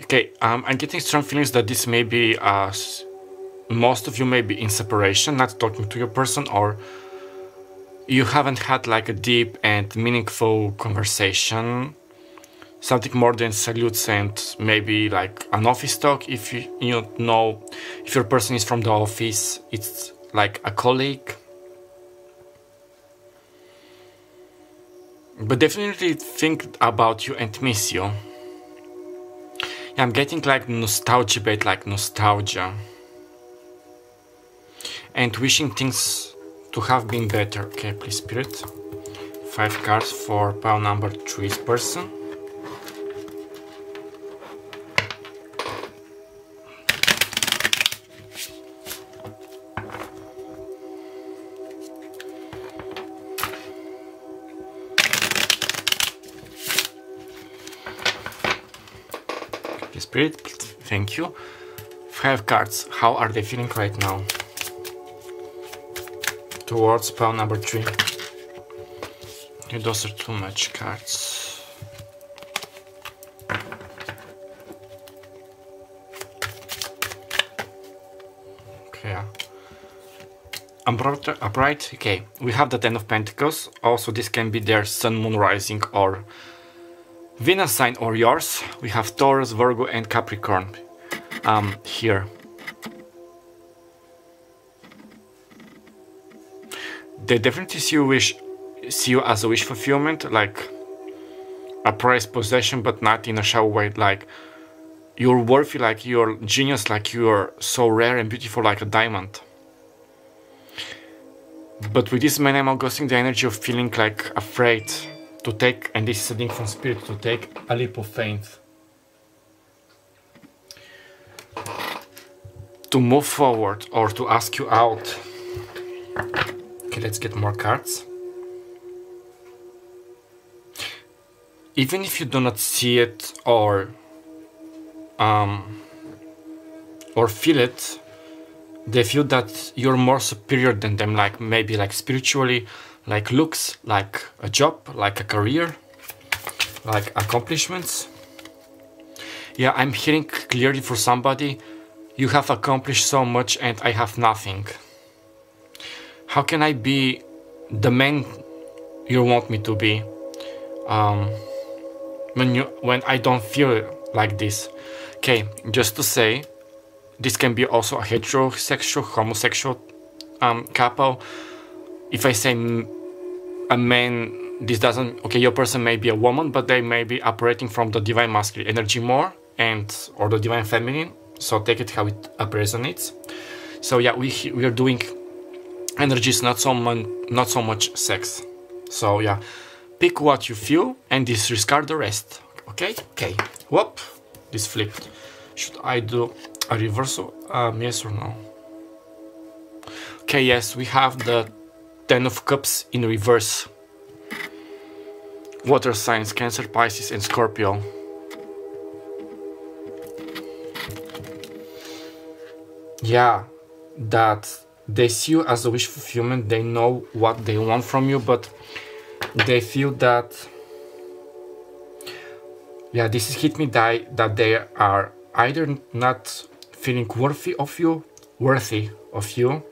Okay, um, I'm getting strong feelings that this may be uh, most of you may be in separation, not talking to your person, or you haven't had like a deep and meaningful conversation. Something more than salutes and maybe like an office talk. If you, you know if your person is from the office it's like a colleague but definitely think about you and miss you yeah, i'm getting like nostalgia bit like nostalgia and wishing things to have been better. Okay, please spirit. Five cards for pile number three person. Spirit, thank you. Five cards. How are they feeling right now? towards pile number three. Those are too much cards. Okay. Upright, upright, okay. We have the Ten of Pentacles. Also, this can be their Sun, Moon, Rising, or Venus sign, or yours. We have Taurus, Virgo, and Capricorn um, here. they definitely see you wish see you as a wish fulfillment, like a prized possession, but not in a shallow way. Like you're worthy, like you're genius, like you're so rare and beautiful, like a diamond. But with this man, I'm ghosting the energy of feeling like afraid to take, and this is a thing from spirit, to take a leap of faith. To move forward or to ask you out Okay, let's get more cards. Even if you do not see it or um, or feel it, they feel that you're more superior than them, like maybe like spiritually, like looks, like a job, like a career, like accomplishments. Yeah, I'm hearing clearly for somebody. You have accomplished so much and I have nothing. How can I be the man you want me to be? Um, when you when I don't feel like this. Okay, just to say, this can be also a heterosexual, homosexual um, couple. If I say a man, this doesn't. Okay, your person may be a woman, but they may be operating from the divine masculine energy more, and or the divine feminine. So take it how it resonates. So yeah, we we are doing energies, not so much, not so much sex. So yeah, pick what you feel and disregard the rest. Okay, okay. Whoop, this flipped. Should I do a reversal? Um, yes or no? Okay, yes, we have the Ten of Cups in reverse. Water signs, Cancer, Pisces and Scorpio. Yeah, that they see you as a wish fulfillment, they know what they want from you, but they feel that yeah, this is hit me die that they are either not feeling worthy of you, worthy of you,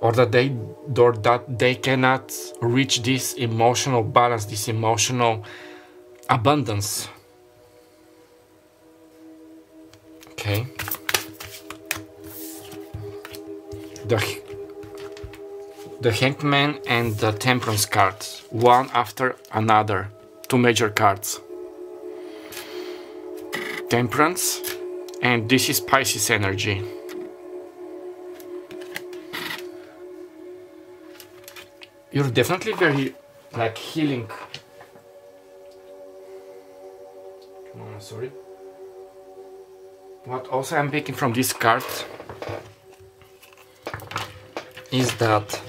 or that they or that they cannot reach this emotional balance, this emotional abundance. Okay. The the Hangman and the Temperance cards, one after another, two major cards. Temperance, and this is Pisces energy. You're definitely very like healing. Oh, sorry. What also I'm picking from this card is that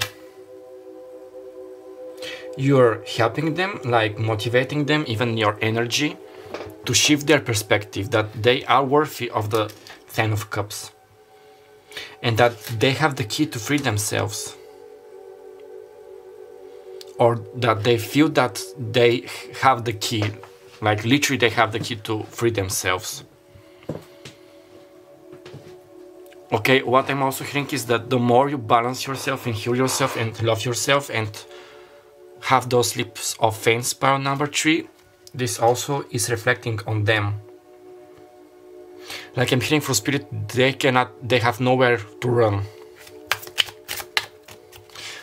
you're helping them, like motivating them, even your energy, to shift their perspective that they are worthy of the Ten of Cups and that they have the key to free themselves or that they feel that they have the key like literally they have the key to free themselves. Okay what i'm also hearing is that the more you balance yourself and heal yourself and love yourself and have those leaps of faith spiral number three this also is reflecting on them. Like i'm hearing from spirit they cannot they have nowhere to run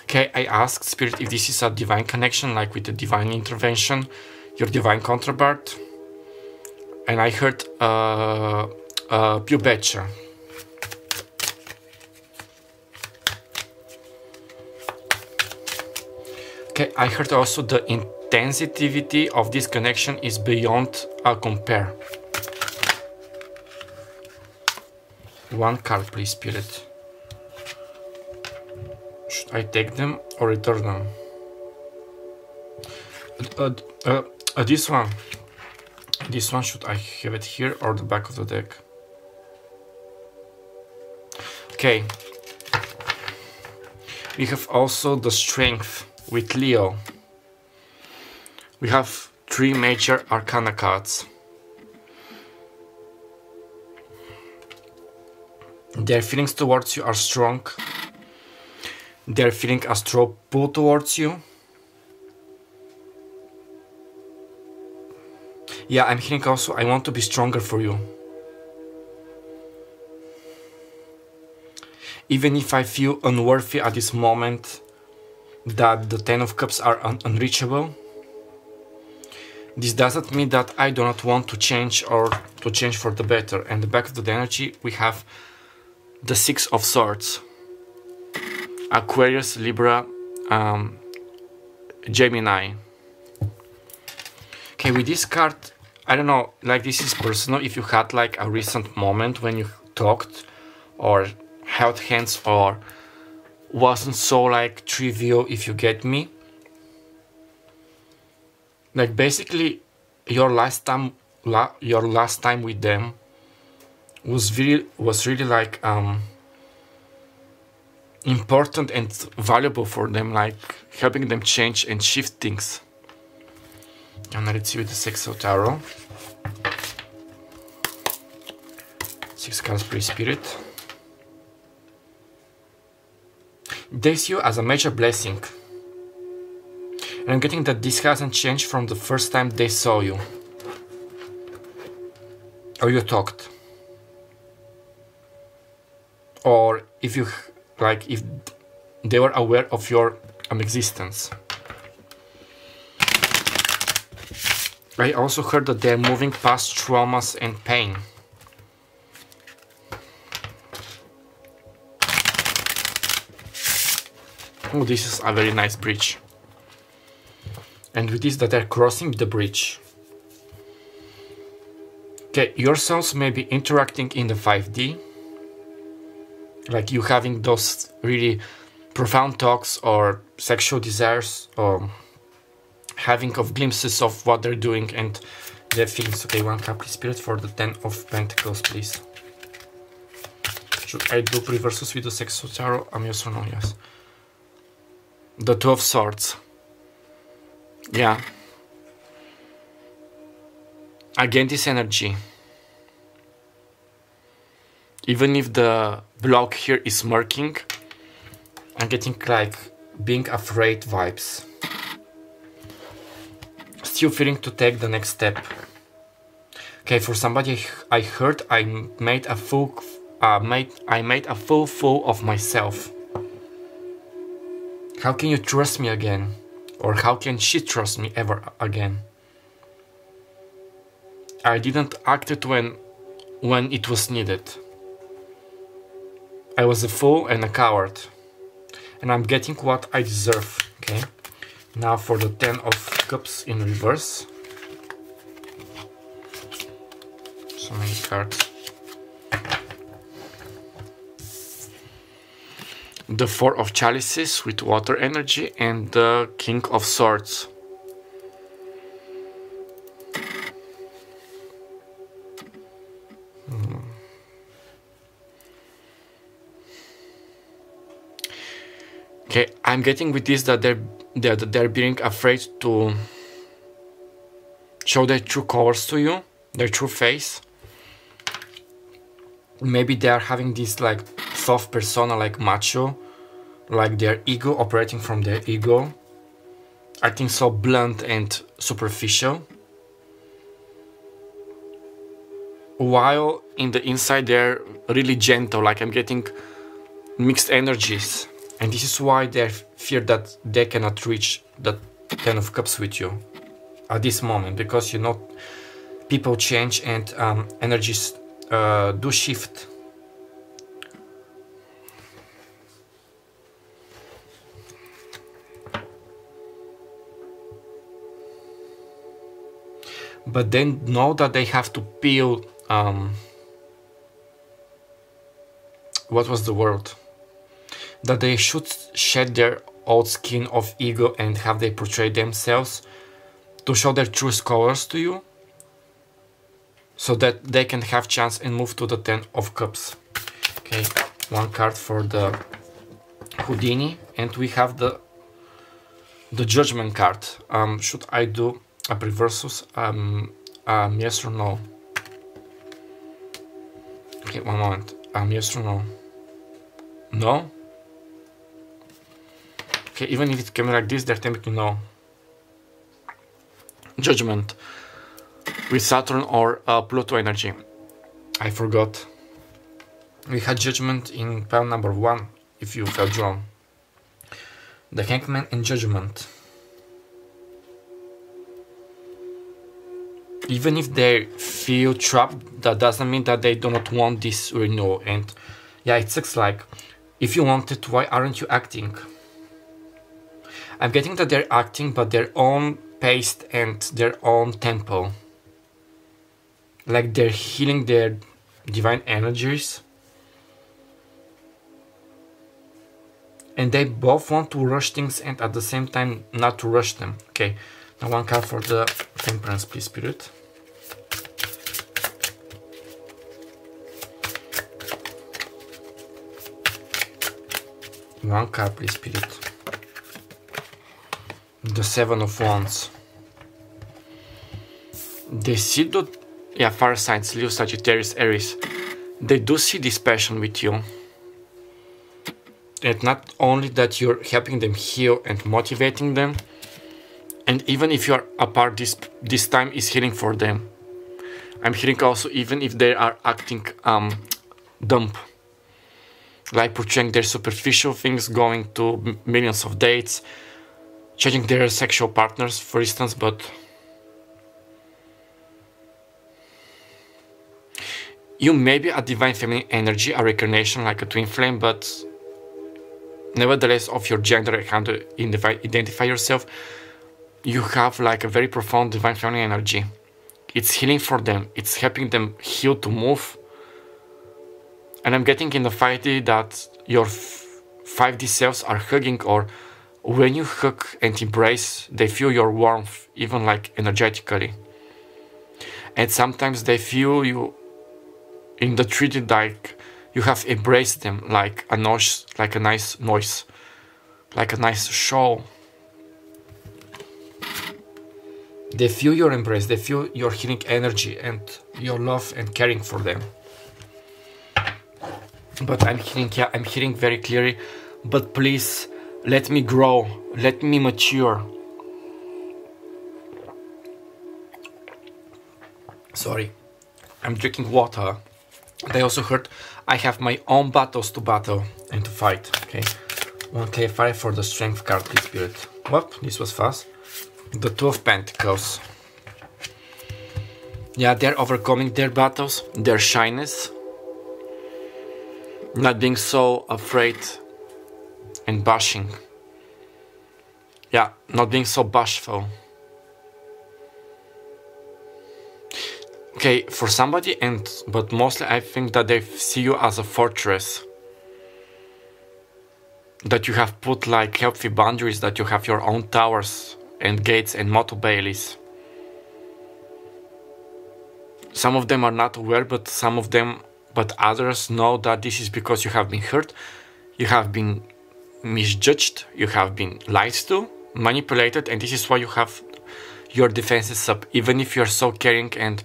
okay i asked spirit if this is a divine connection like with the divine intervention your divine counterpart and i heard uh, uh pubecha Okay, I heard also the intensity of this connection is beyond a compare. One card, please, Spirit. Should I take them or return them? Uh, uh, uh, this one. This one, should I have it here or the back of the deck? Okay. We have also the strength with Leo. We have three major arcana cards. Their feelings towards you are strong. They're feeling a strong pull towards you. Yeah, I'm hearing also I want to be stronger for you. Even if I feel unworthy at this moment, that the Ten of Cups are un unreachable. This doesn't mean that I do not want to change or to change for the better. And the back of the energy we have the Six of Swords. Aquarius, Libra, um, Gemini. Okay, with this card, I don't know, like this is personal, if you had like a recent moment when you talked or held hands or wasn't so like trivial if you get me like basically your last time la your last time with them was really was really like um important and valuable for them like helping them change and shift things and let's see with the six of tarot Six cards, please, Spirit. They see you as a major blessing. And I'm getting that this hasn't changed from the first time they saw you. Or you talked. Or if you, like, if they were aware of your um, existence. I also heard that they're moving past traumas and pain. Oh, this is a very nice bridge. And with this that they're crossing the bridge. Okay, your souls may be interacting in the 5D. Like you having those really profound talks or sexual desires or having of glimpses of what they're doing and their feelings. Okay, one cup spirit for the Ten of Pentacles, please. Should I do reverses with the Sexual Tarot? I'm yes or no? Yes. The Two of Swords. Yeah. Again, this energy. Even if the block here is murking, I'm getting like being afraid vibes still feeling to take the next step. Okay, for somebody I heard I made a fool uh, made I made a full fool of myself. How can you trust me again? Or how can she trust me ever again? I didn't act it when when it was needed. I was a fool and a coward. And I'm getting what I deserve, okay? Now for the Ten of Cups in reverse. So many cards. The Four of Chalices with water energy and the King of Swords. Okay, I'm getting with this that they're they're, they're being afraid to show their true colors to you, their true face. Maybe they are having this like soft persona like macho, like their ego operating from their ego, acting so blunt and superficial. While in the inside they're really gentle, like I'm getting mixed energies. And this is why they fear that they cannot reach that Ten of Cups with you at this moment, because you know people change and um, energies uh, do shift. But then know that they have to peel. Um, what was the word? That they should shed their old skin of ego and have they portray themselves to show their true colors to you? So that they can have chance and move to the 10 of cups. Okay one card for the houdini. And we have the the judgment card. Um should i do a reversus um um yes or no? Okay one moment. Um yes or no? No Okay, even if it came like this, they're me no. Judgment with Saturn or uh, Pluto energy. I forgot. We had Judgment in pile number one, if you felt drawn. The Hangman and Judgment. Even if they feel trapped, that doesn't mean that they do not want this renewal. And yeah, it sucks like, if you want it, why aren't you acting? I'm getting that they're acting but their own pace and their own tempo. Like they're healing their divine energies. And they both want to rush things and at the same time not to rush them. Okay, now one card for the Temperance, please, Spirit. One card, please, Spirit the Seven of Wands. They see the yeah, fire signs, Leo, Sagittarius, Aries. they do see this passion with you. And not only that you're helping them heal and motivating them, and even if you're apart, this this time is healing for them. I'm hearing also even if they are acting um, dumb, like portraying their superficial things, going to millions of dates, changing their sexual partners, for instance, but you may be a divine feminine energy, a reincarnation like a twin flame, but nevertheless of your gender to identify yourself, you have like a very profound divine feminine energy. It's healing for them. It's helping them heal to move. And I'm getting in the 5D that your 5D selves are hugging or when you hug and embrace, they feel your warmth, even like energetically. And sometimes they feel you in the 3D like you have embraced them like a noise, like a nice noise, like a nice show. They feel your embrace, they feel your healing energy and your love and caring for them. But I'm hearing, yeah, I'm hearing very clearly, but please let me grow, let me mature. Sorry, I'm drinking water. They also heard I have my own battles to battle and to fight. Okay, one K5 for the strength card, please, spirit. Whoop, this was fast. The Two of Pentacles. Yeah, they're overcoming their battles, their shyness, not being so afraid and bashing. Yeah, not being so bashful. Okay, for somebody and but mostly I think that they see you as a fortress. That you have put like healthy boundaries, that you have your own towers and gates and moto bailies. Some of them are not aware, but some of them, but others know that this is because you have been hurt, you have been misjudged, you have been lied to, manipulated, and this is why you have your defenses up, even if you're so caring and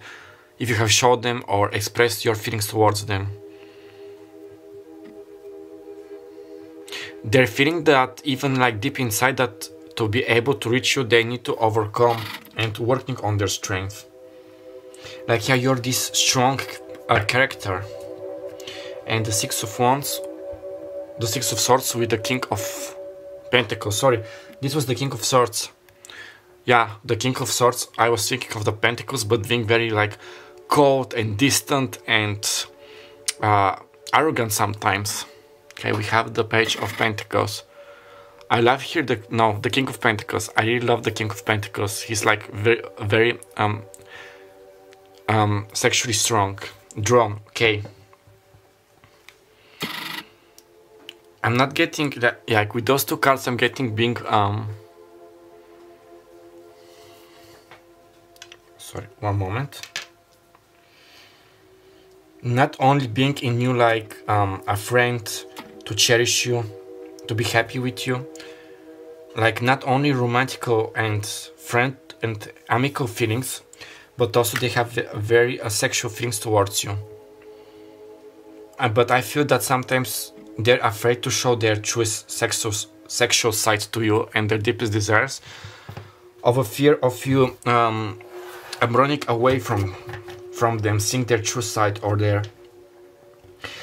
if you have showed them or expressed your feelings towards them. They're feeling that even like deep inside that to be able to reach you, they need to overcome and working on their strength. Like yeah, you're this strong uh, character, and the Six of Wands, the Six of Swords with the King of Pentacles. Sorry, this was the King of Swords. Yeah, the King of Swords. I was thinking of the Pentacles, but being very like cold and distant and uh, arrogant sometimes. Okay, we have the page of Pentacles. I love here the no the King of Pentacles. I really love the King of Pentacles. He's like very very um um sexually strong, drawn. Okay. I'm not getting that like with those two cards. I'm getting being um. Sorry, one moment not only being in you like um, a friend to cherish you, to be happy with you, like not only romantical and friend and amical feelings, but also they have very uh, sexual feelings towards you. Uh, but I feel that sometimes they're afraid to show their true sexual sexual side to you and their deepest desires, of a fear of you um, running away from from them, seeing their true side or their.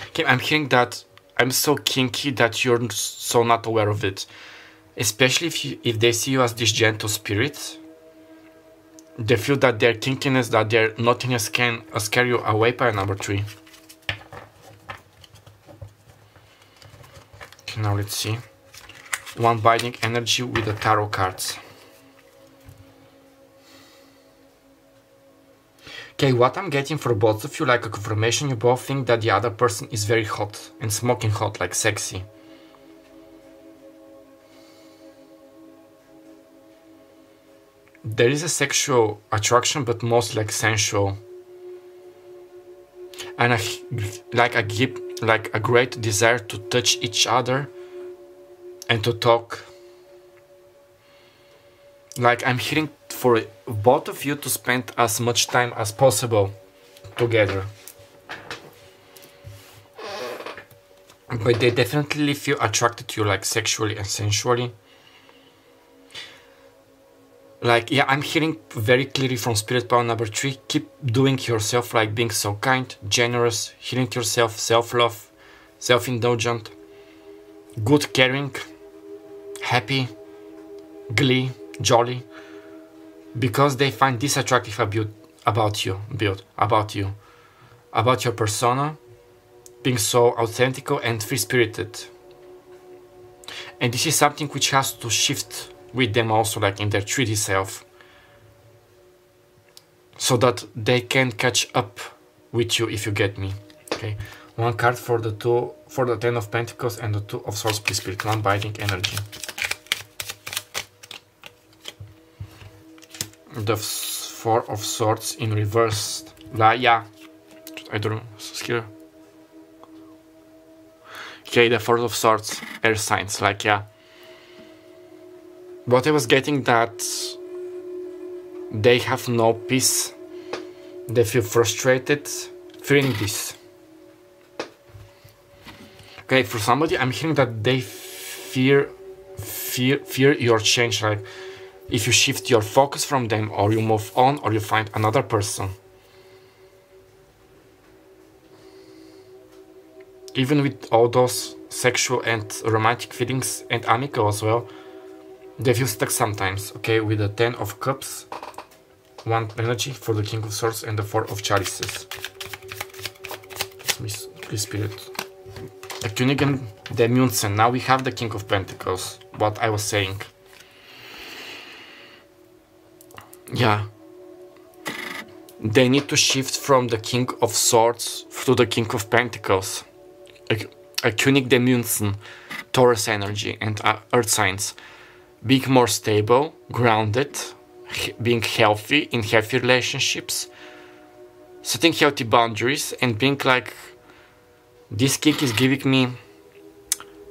Okay, I'm hearing that I'm so kinky that you're so not aware of it. Especially if you, if they see you as this gentle spirit, they feel that their kinkiness, that their naughtiness can scare you away by number three. Now let's see. One binding energy with the tarot cards. Okay, what I'm getting for both of you, like a confirmation, you both think that the other person is very hot and smoking hot, like sexy. There is a sexual attraction, but mostly like sensual. And like a like a great desire to touch each other and to talk. Like I'm hearing for both of you to spend as much time as possible together. but they definitely feel attracted to you like sexually and sensually like yeah i'm hearing very clearly from spirit power number three keep doing yourself like being so kind generous healing yourself self-love self-indulgent good caring happy glee jolly because they find this attractive about you build about you about your persona being so authentic and free-spirited. And this is something which has to shift with them also like in their 3D self so that they can catch up with you if you get me okay? One card for the two for the ten of pentacles and the two of swords please spirit one binding energy. The four of swords in reverse. La yeah. I don't know. Here okay the four of swords air signs like yeah what I was getting that they have no peace. They feel frustrated feeling this. Okay, for somebody I'm hearing that they fear fear fear your change like if you shift your focus from them or you move on or you find another person. Even with all those sexual and romantic feelings and amical as well, they feel stuck sometimes, okay, with the Ten of Cups, one energy for the King of Swords and the Four of Chalices. Miss Spirit. The Königen der Münzen. Now we have the King of Pentacles, what I was saying. Yeah. They need to shift from the King of Swords to the King of Pentacles. A, a König der Münzen, Taurus energy and uh, Earth signs being more stable, grounded, being healthy in healthy relationships, setting healthy boundaries, and being like this kick is giving me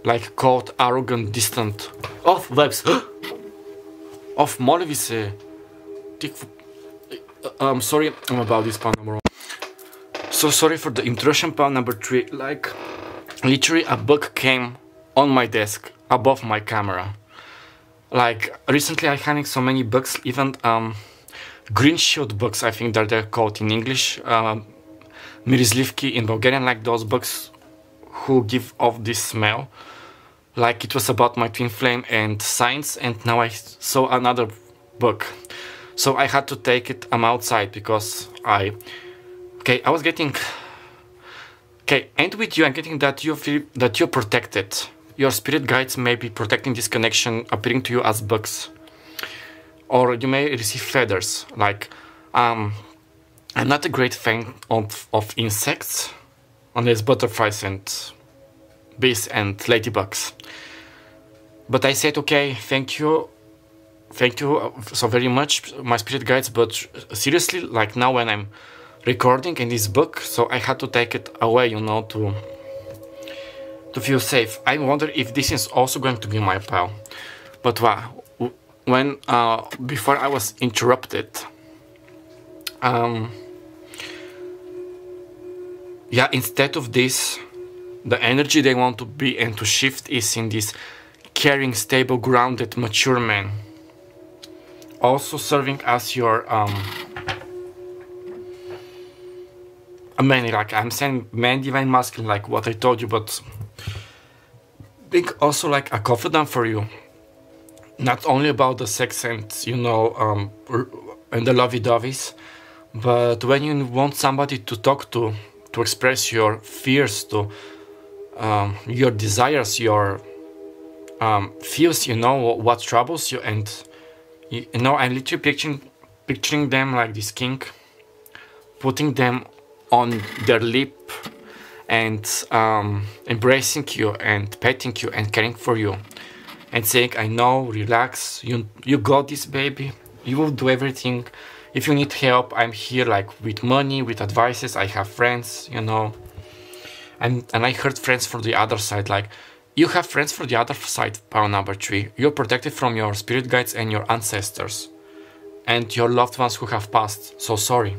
like cold, arrogant, distant. Of vibes. of моля ви се. I'm sorry I'm about this pound number one. So sorry for the intrusion pound number three. Like literally a book came on my desk above my camera like recently I having so many books, even um, green shield books. I think that they're called in English. Uh, Mirizlivki in Bulgarian, like those books who give off this smell. Like it was about my twin flame and science, and now I saw another book. So I had to take it. I'm outside because I. Okay, I was getting. Okay, and with you, I'm getting that you feel that you're protected your spirit guides may be protecting this connection, appearing to you as bugs. Or you may receive feathers, like, um, I'm not a great fan of, of insects, unless butterflies and bees and ladybugs. But I said, okay, thank you, thank you so very much, my spirit guides, but seriously, like now when I'm recording in this book, so I had to take it away, you know, to to feel safe. I wonder if this is also going to be my pal. But wow, when uh, before I was interrupted, um, yeah, instead of this, the energy they want to be and to shift is in this caring, stable, grounded, mature man. Also serving as your um, a man, like I'm saying man, divine, masculine, like what I told you, but being also like a confidant for you. Not only about the sex and you know um, and the lovey-doveys but when you want somebody to talk to to express your fears to um, your desires your um, feels you know what troubles you and you, you know i'm literally picturing picturing them like this king putting them on their lip and um, embracing you and petting you and caring for you and saying I know relax you you got this baby. You will do everything. If you need help I'm here like with money with advices. I have friends you know. And and I heard friends from the other side like you have friends for the other side power number three. You're protected from your spirit guides and your ancestors and your loved ones who have passed. So sorry.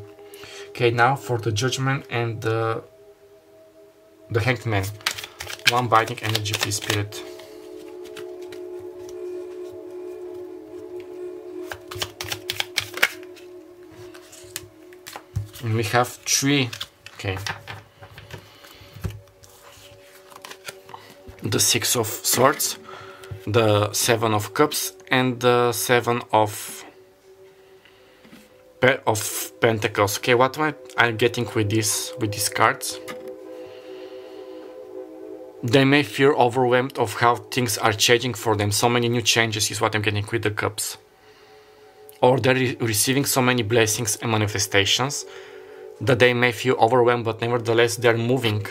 Okay now for the judgment and the the hanged man. One binding energy, Spirit. And we have three. Okay. The Six of Swords, the Seven of Cups, and the Seven of of Pentacles. Okay, what am I I'm getting with this with these cards? They may feel overwhelmed of how things are changing for them. So many new changes is what I'm getting with the cups. Or they're re receiving so many blessings and manifestations that they may feel overwhelmed, but nevertheless they're moving.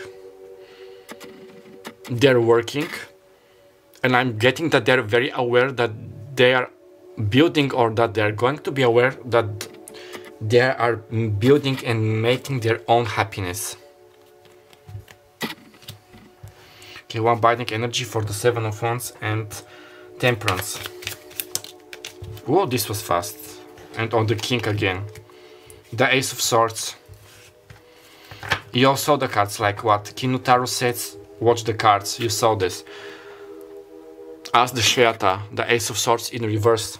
They're working. And I'm getting that they're very aware that they are building or that they're going to be aware that they are building and making their own happiness. Okay, one binding energy for the Seven of Wands and Temperance. Whoa, this was fast. And on the King again. The Ace of Swords. You all saw the cards like what Kinutaro says, watch the cards, you saw this. As the Shweta, the Ace of Swords in reverse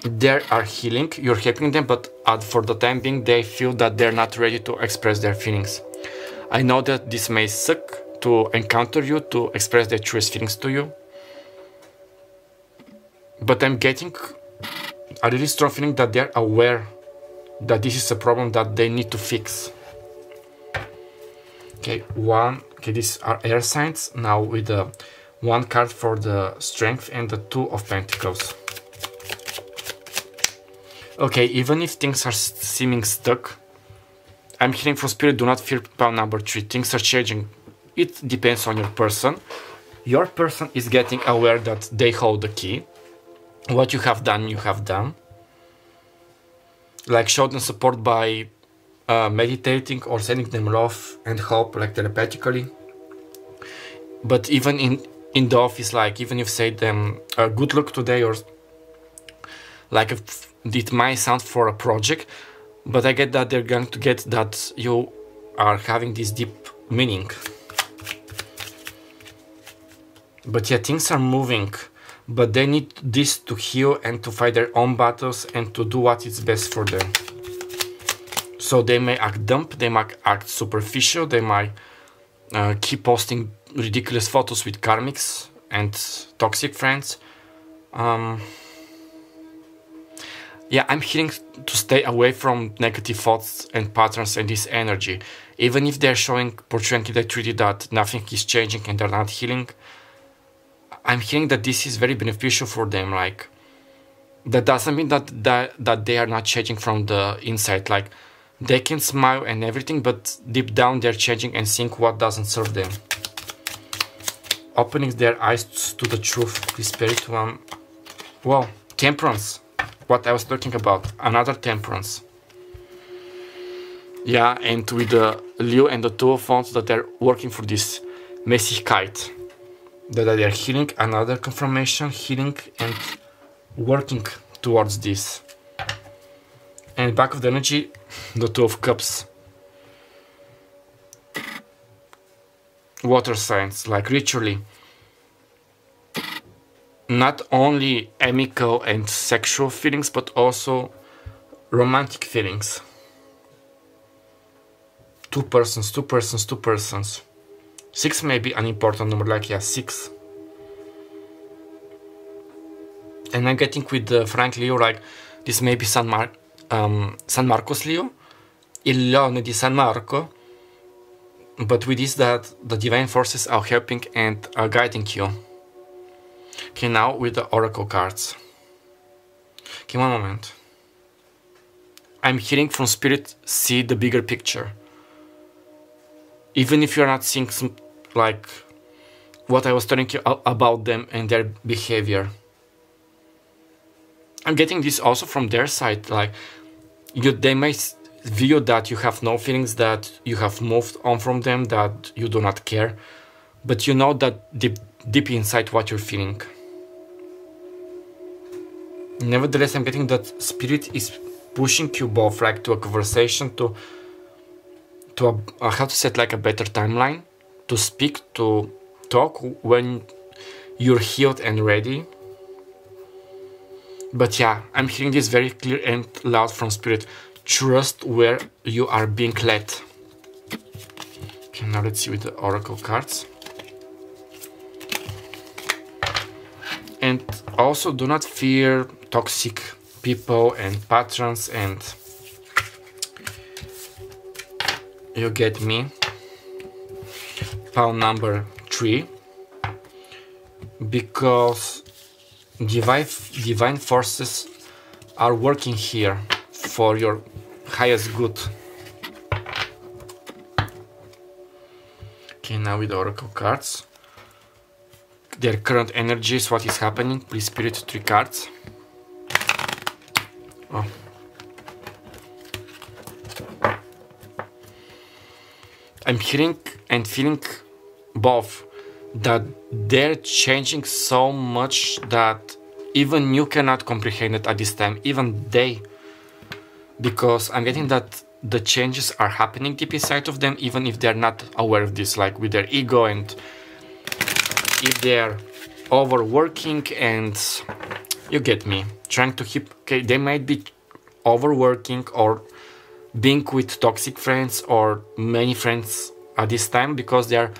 they are healing, you're helping them, but for the time being, they feel that they're not ready to express their feelings. I know that this may suck to encounter you, to express their truest feelings to you, but I'm getting a really strong feeling that they're aware that this is a problem that they need to fix. Okay, one, okay, these are air signs, now with the one card for the strength and the two of pentacles. Okay, even if things are seeming stuck, I'm hearing from spirit, do not fear pound number three. Things are changing. It depends on your person. Your person is getting aware that they hold the key. What you have done, you have done. Like show them support by uh, meditating or sending them love and hope, like telepathically. But even in in the office, like even if say them uh, good luck today or like it might sound for a project, but I get that they're going to get that you are having this deep meaning. But yeah, things are moving, but they need this to heal and to fight their own battles and to do what is best for them. So they may act dumb, they might act superficial, they might uh, keep posting ridiculous photos with karmics and toxic friends. Um, yeah, I'm hearing to stay away from negative thoughts and patterns and this energy. Even if they're showing portraying the that nothing is changing and they're not healing, I'm hearing that this is very beneficial for them. Like, that doesn't mean that, that, that they are not changing from the inside. Like, they can smile and everything, but deep down they're changing and seeing what doesn't serve them. Opening their eyes to the truth, the spirit one. Well, temperance what I was talking about, another temperance. Yeah, and with the Leo and the two of wands that they're working for this Mäßigkeit. That they're healing, another confirmation, healing and working towards this. And back of the energy, the two of cups. Water signs, like ritually not only amical and sexual feelings, but also romantic feelings. Two persons, two persons, two persons. Six may be an important number, like yeah, six. And I'm getting with uh, Frank Leo, like this may be San, Mar um, San Marcos Leo, il di San Marco, but with this that the divine forces are helping and are guiding you. Okay, now with the oracle cards. Okay, one moment. I'm hearing from spirit, see the bigger picture. Even if you're not seeing some, like what I was telling you about them and their behavior. I'm getting this also from their side, like you, they may view that you have no feelings, that you have moved on from them, that you do not care, but you know that deep, deep inside what you're feeling. Nevertheless, I'm getting that spirit is pushing you both like to a conversation, to to a, uh, how to set like a better timeline, to speak, to talk when you're healed and ready. But yeah, I'm hearing this very clear and loud from spirit. Trust where you are being led. Okay, now let's see with the oracle cards. And also do not fear toxic people and patrons and you get me. Pile number three. Because divine divine forces are working here for your highest good. Okay now with oracle cards their current energies what is happening. Please spirit three cards. Oh. I'm hearing and feeling both that they're changing so much that even you cannot comprehend it at this time, even they. Because I'm getting that the changes are happening deep inside of them, even if they're not aware of this, like with their ego and if they're overworking and you get me, trying to keep, okay, they might be overworking or being with toxic friends or many friends at this time because they are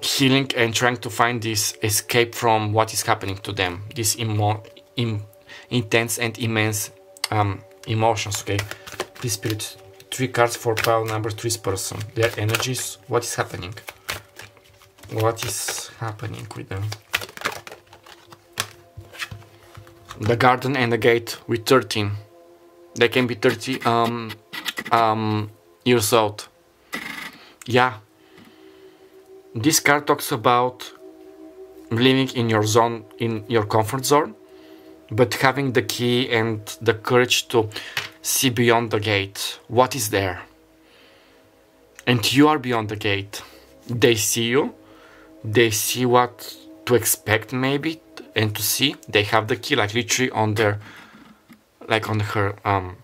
healing and trying to find this escape from what is happening to them. This emo Im intense and immense um, emotions okay? Please spirit three cards for pile number three person. Their energies what is happening what is happening with them the garden and the gate with 13 they can be 30 um, um, years old. Yeah. This card talks about living in your zone, in your comfort zone, but having the key and the courage to see beyond the gate. What is there? And you are beyond the gate. They see you. They see what to expect maybe and to see. They have the key like literally on their like on her um,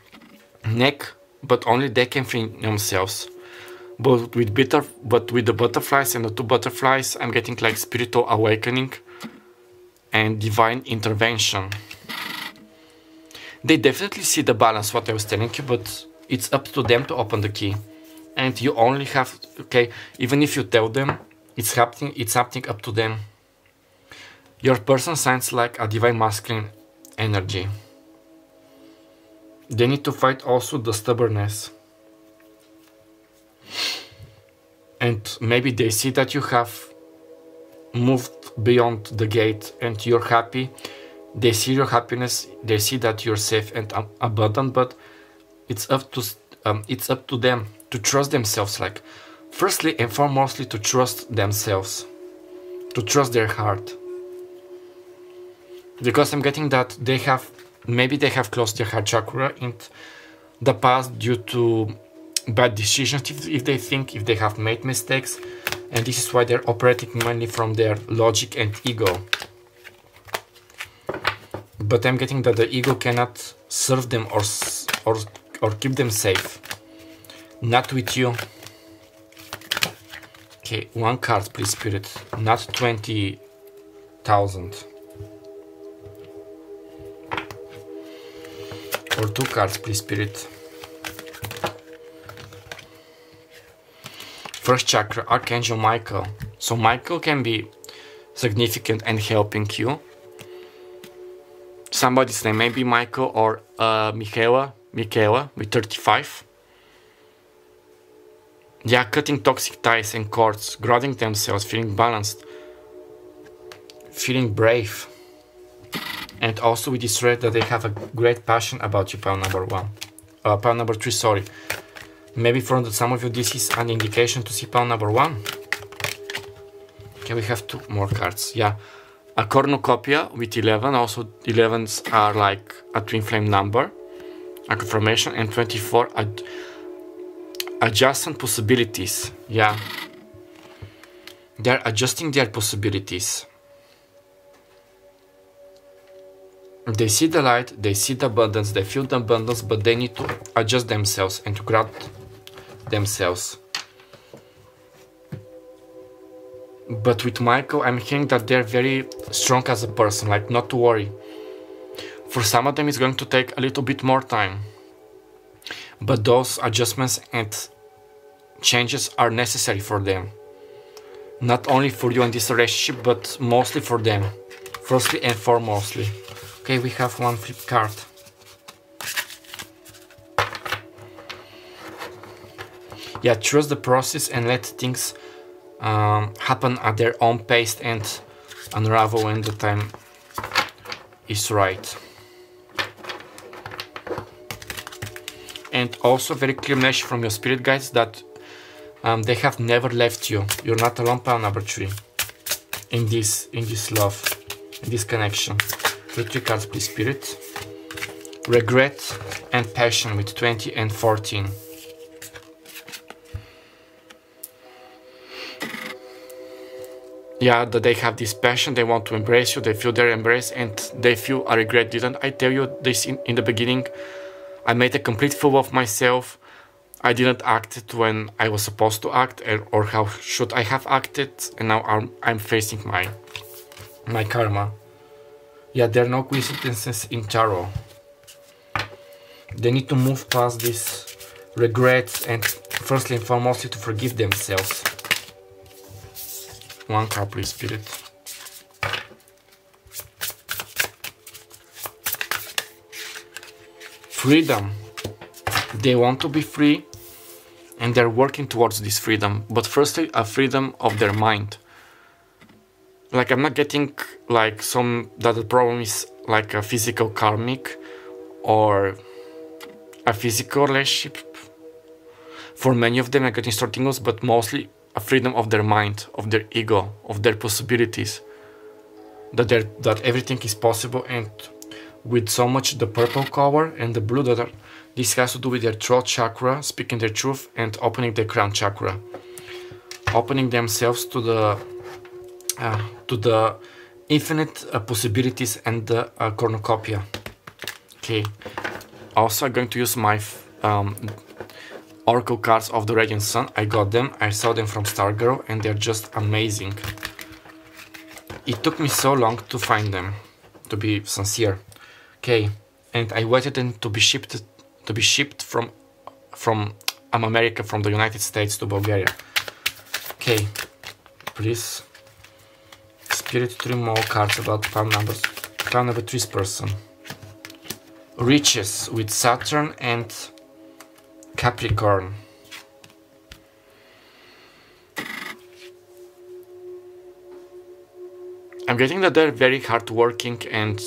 neck, but only they can free themselves. But with bitter, but with the butterflies and the two butterflies, I'm getting like spiritual awakening and divine intervention. They definitely see the balance, what I was telling you, but it's up to them to open the key. And you only have, okay, even if you tell them, it's happening, it's happening up to them. Your person sounds like a divine masculine energy. They need to fight also the stubbornness. And maybe they see that you have moved beyond the gate and you're happy. They see your happiness. They see that you're safe and abundant. But it's up to um, it's up to them to trust themselves. Like, firstly and foremostly, to trust themselves, to trust their heart. Because I'm getting that they have maybe they have closed their heart chakra in the past due to bad decisions if, if they think if they have made mistakes. And this is why they're operating mainly from their logic and ego. But i'm getting that the ego cannot serve them or or or keep them safe. Not with you okay one card please spirit not 20,000 or two cards, please, Spirit. First chakra, Archangel Michael. So Michael can be significant and helping you. Somebody's name, maybe Michael or uh, Michaela, Michaela with 35. They are cutting toxic ties and cords, grounding themselves, feeling balanced, feeling brave and also with this describe that they have a great passion about you, pile number one. Uh, pile number three, sorry. Maybe for some of you this is an indication to see pile number one. Okay, we have two more cards. Yeah, a cornucopia with 11. Also, 11s are like a twin flame number, a confirmation, and 24 ad adjustment possibilities. Yeah, they're adjusting their possibilities. They see the light, they see the abundance, they feel the abundance, but they need to adjust themselves and to grab themselves. But with Michael, I'm hearing that they're very strong as a person, like not to worry. For some of them, it's going to take a little bit more time. But those adjustments and changes are necessary for them. Not only for you and this relationship, but mostly for them. Firstly and foremostly. Okay, we have one flip card. Yeah, trust the process and let things um, happen at their own pace and unravel when the time is right. And also very clear message from your spirit guides that um, they have never left you. You're not alone, pile number three. In this, in this love, in this connection. The three cards, please, spirit. Regret and passion with 20 and 14. yeah that they have this passion they want to embrace you they feel their embrace and they feel a regret didn't i tell you this in, in the beginning i made a complete fool of myself. I didn't act when i was supposed to act or how should i have acted and now i'm, I'm facing my my karma. Yeah there are no coincidences in tarot. They need to move past this regrets and firstly and foremostly to forgive themselves. One card, please, Spirit. Freedom. They want to be free and they're working towards this freedom. But firstly, a freedom of their mind. Like, I'm not getting like some that the problem is like a physical karmic or a physical relationship. For many of them, I get starting us, but mostly a freedom of their mind, of their ego, of their possibilities. That that everything is possible and with so much the purple color and the blue that this has to do with their throat chakra, speaking their truth and opening their crown chakra. Opening themselves to the uh, to the infinite uh, possibilities and the uh, cornucopia. Okay. Also, I'm going to use my um, Oracle cards of the Radiant Sun. I got them, I saw them from Stargirl and they're just amazing. It took me so long to find them, to be sincere. Okay, and I waited them to be shipped to be shipped from from America, from the United States to Bulgaria. Okay, please. Spirit three more cards about pile numbers. Pile number three's person. Riches with Saturn and Capricorn. I'm getting that they're very hardworking and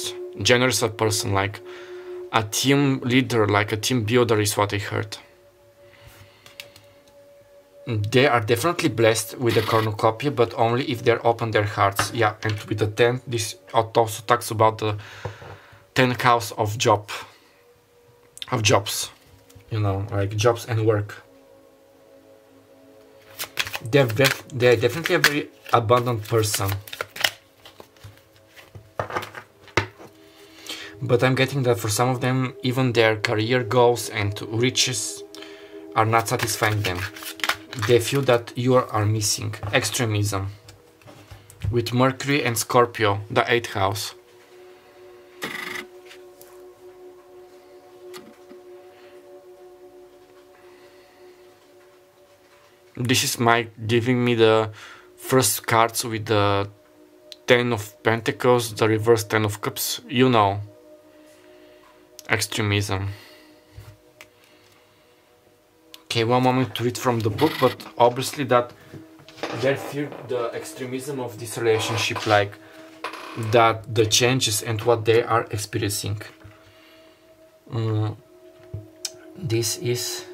generous person, like a team leader, like a team builder is what I heard. They are definitely blessed with the cornucopia, but only if they're open their hearts. Yeah, and with the 10, this also talks about the 10 house of job, of jobs you know, like jobs and work. They're, they're definitely a very abundant person. But I'm getting that for some of them, even their career goals and riches are not satisfying them. They feel that you are missing. Extremism. With Mercury and Scorpio, the 8th house. this is my giving me the first cards with the ten of pentacles the reverse ten of cups you know extremism okay one moment to read from the book but obviously that they fear the extremism of this relationship like that the changes and what they are experiencing mm. this is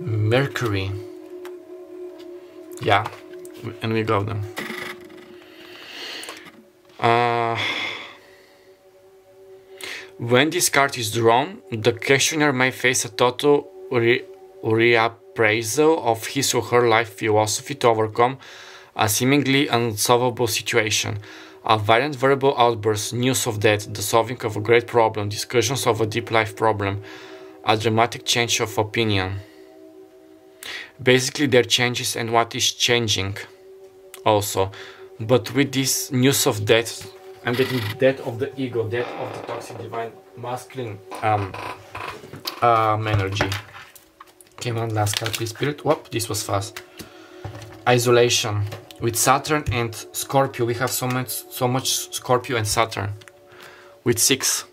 Mercury. Yeah, and we got them. Uh, when this card is drawn, the questioner may face a total re reappraisal of his or her life philosophy to overcome a seemingly unsolvable situation. A violent verbal outburst, news of death, the solving of a great problem, discussions of a deep life problem, a dramatic change of opinion basically their changes and what is changing also. But with this news of death, I'm getting death of the ego, death of the toxic divine masculine um, um, energy. Came on last card, please, Spirit. Whoop, this was fast. Isolation. With Saturn and Scorpio, we have so much, so much Scorpio and Saturn. With six,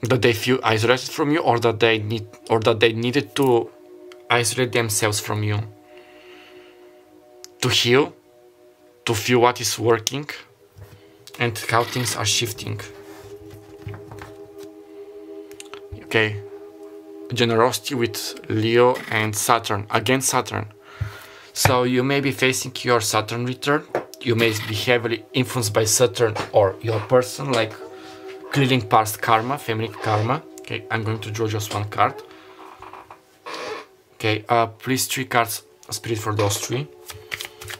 that they feel isolated from you, or that they need, or that they needed to isolate themselves from you to heal, to feel what is working, and how things are shifting. Okay, generosity with Leo and Saturn, against Saturn. So you may be facing your Saturn return. You may be heavily influenced by Saturn or your person, like clearing past karma, family karma. Okay, I'm going to draw just one card. Okay, uh, please three cards, spirit for those three.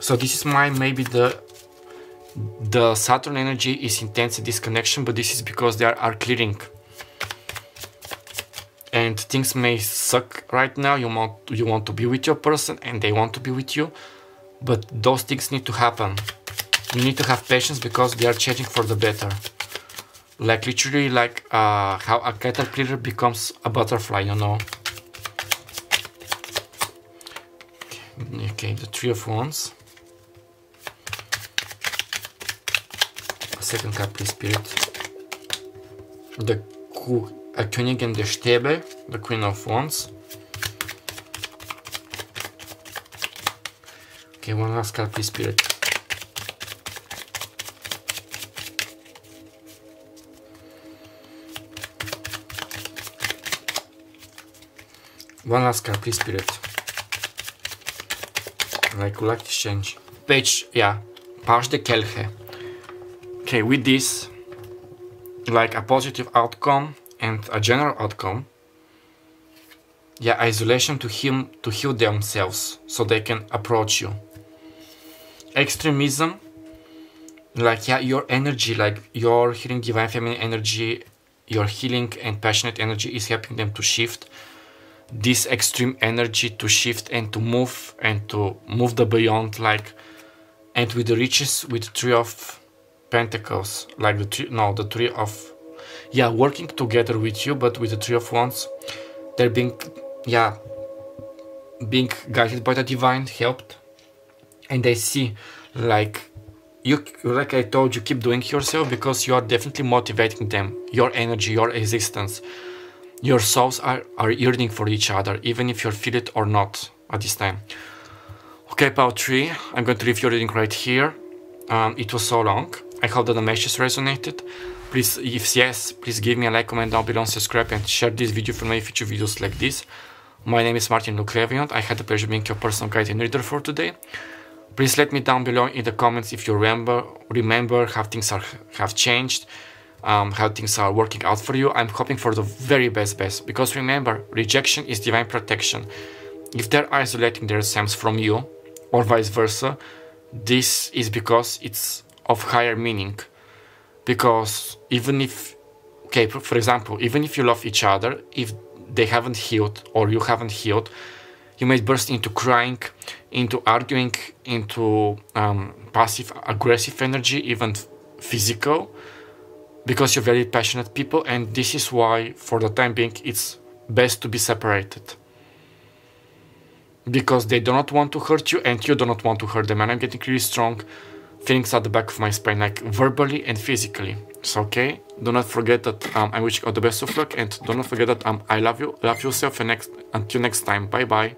So this is my maybe the the Saturn energy is intense in this connection, but this is because they are, are clearing. And things may suck right now. You want you want to be with your person and they want to be with you. But those things need to happen. You need to have patience because they are changing for the better. Like literally like uh, how a caterpillar becomes a butterfly you know? Okay the three of wands second please spirit the a Königin der Stäbe, the Queen of Wands. Okay, one last please, Spirit. One last please, Spirit. Like, like to change. Page, yeah. Page de Kelche. Okay, with this, like a positive outcome, and a general outcome yeah isolation to him to heal themselves so they can approach you. Extremism like yeah your energy like your healing divine feminine energy your healing and passionate energy is helping them to shift this extreme energy to shift and to move and to move the beyond like and with the riches with the three of pentacles like the three no the tree of yeah working together with you but with the tree of wands they're being yeah being guided by the divine helped. And they see like you like i told you keep doing yourself because you are definitely motivating them. Your energy your existence your souls are are yearning for each other even if you feel it or not at this time. Okay pile 3 i'm going to leave your reading right here. Um, it was so long i hope that the messages resonated Please, if yes, please give me a like, comment down below, subscribe and share this video for my future videos like this. My name is Martin Le Clairvoyant. I had the pleasure of being your personal guide and reader for today. Please let me down below in the comments if you remember remember how things are have changed, um, how things are working out for you. I'm hoping for the very best best because remember, rejection is divine protection. If they're isolating their themselves from you, or vice versa, this is because it's of higher meaning. Because even if okay for example even if you love each other if they haven't healed or you haven't healed you may burst into crying into arguing into um, passive aggressive energy even physical because you're very passionate people and this is why for the time being it's best to be separated. Because they do not want to hurt you and you do not want to hurt them and i'm getting really strong feelings at the back of my spine, like verbally and physically. So okay, do not forget that um, I wish you all the best of luck, and do not forget that um, I love you, love yourself, and next until next time, bye bye.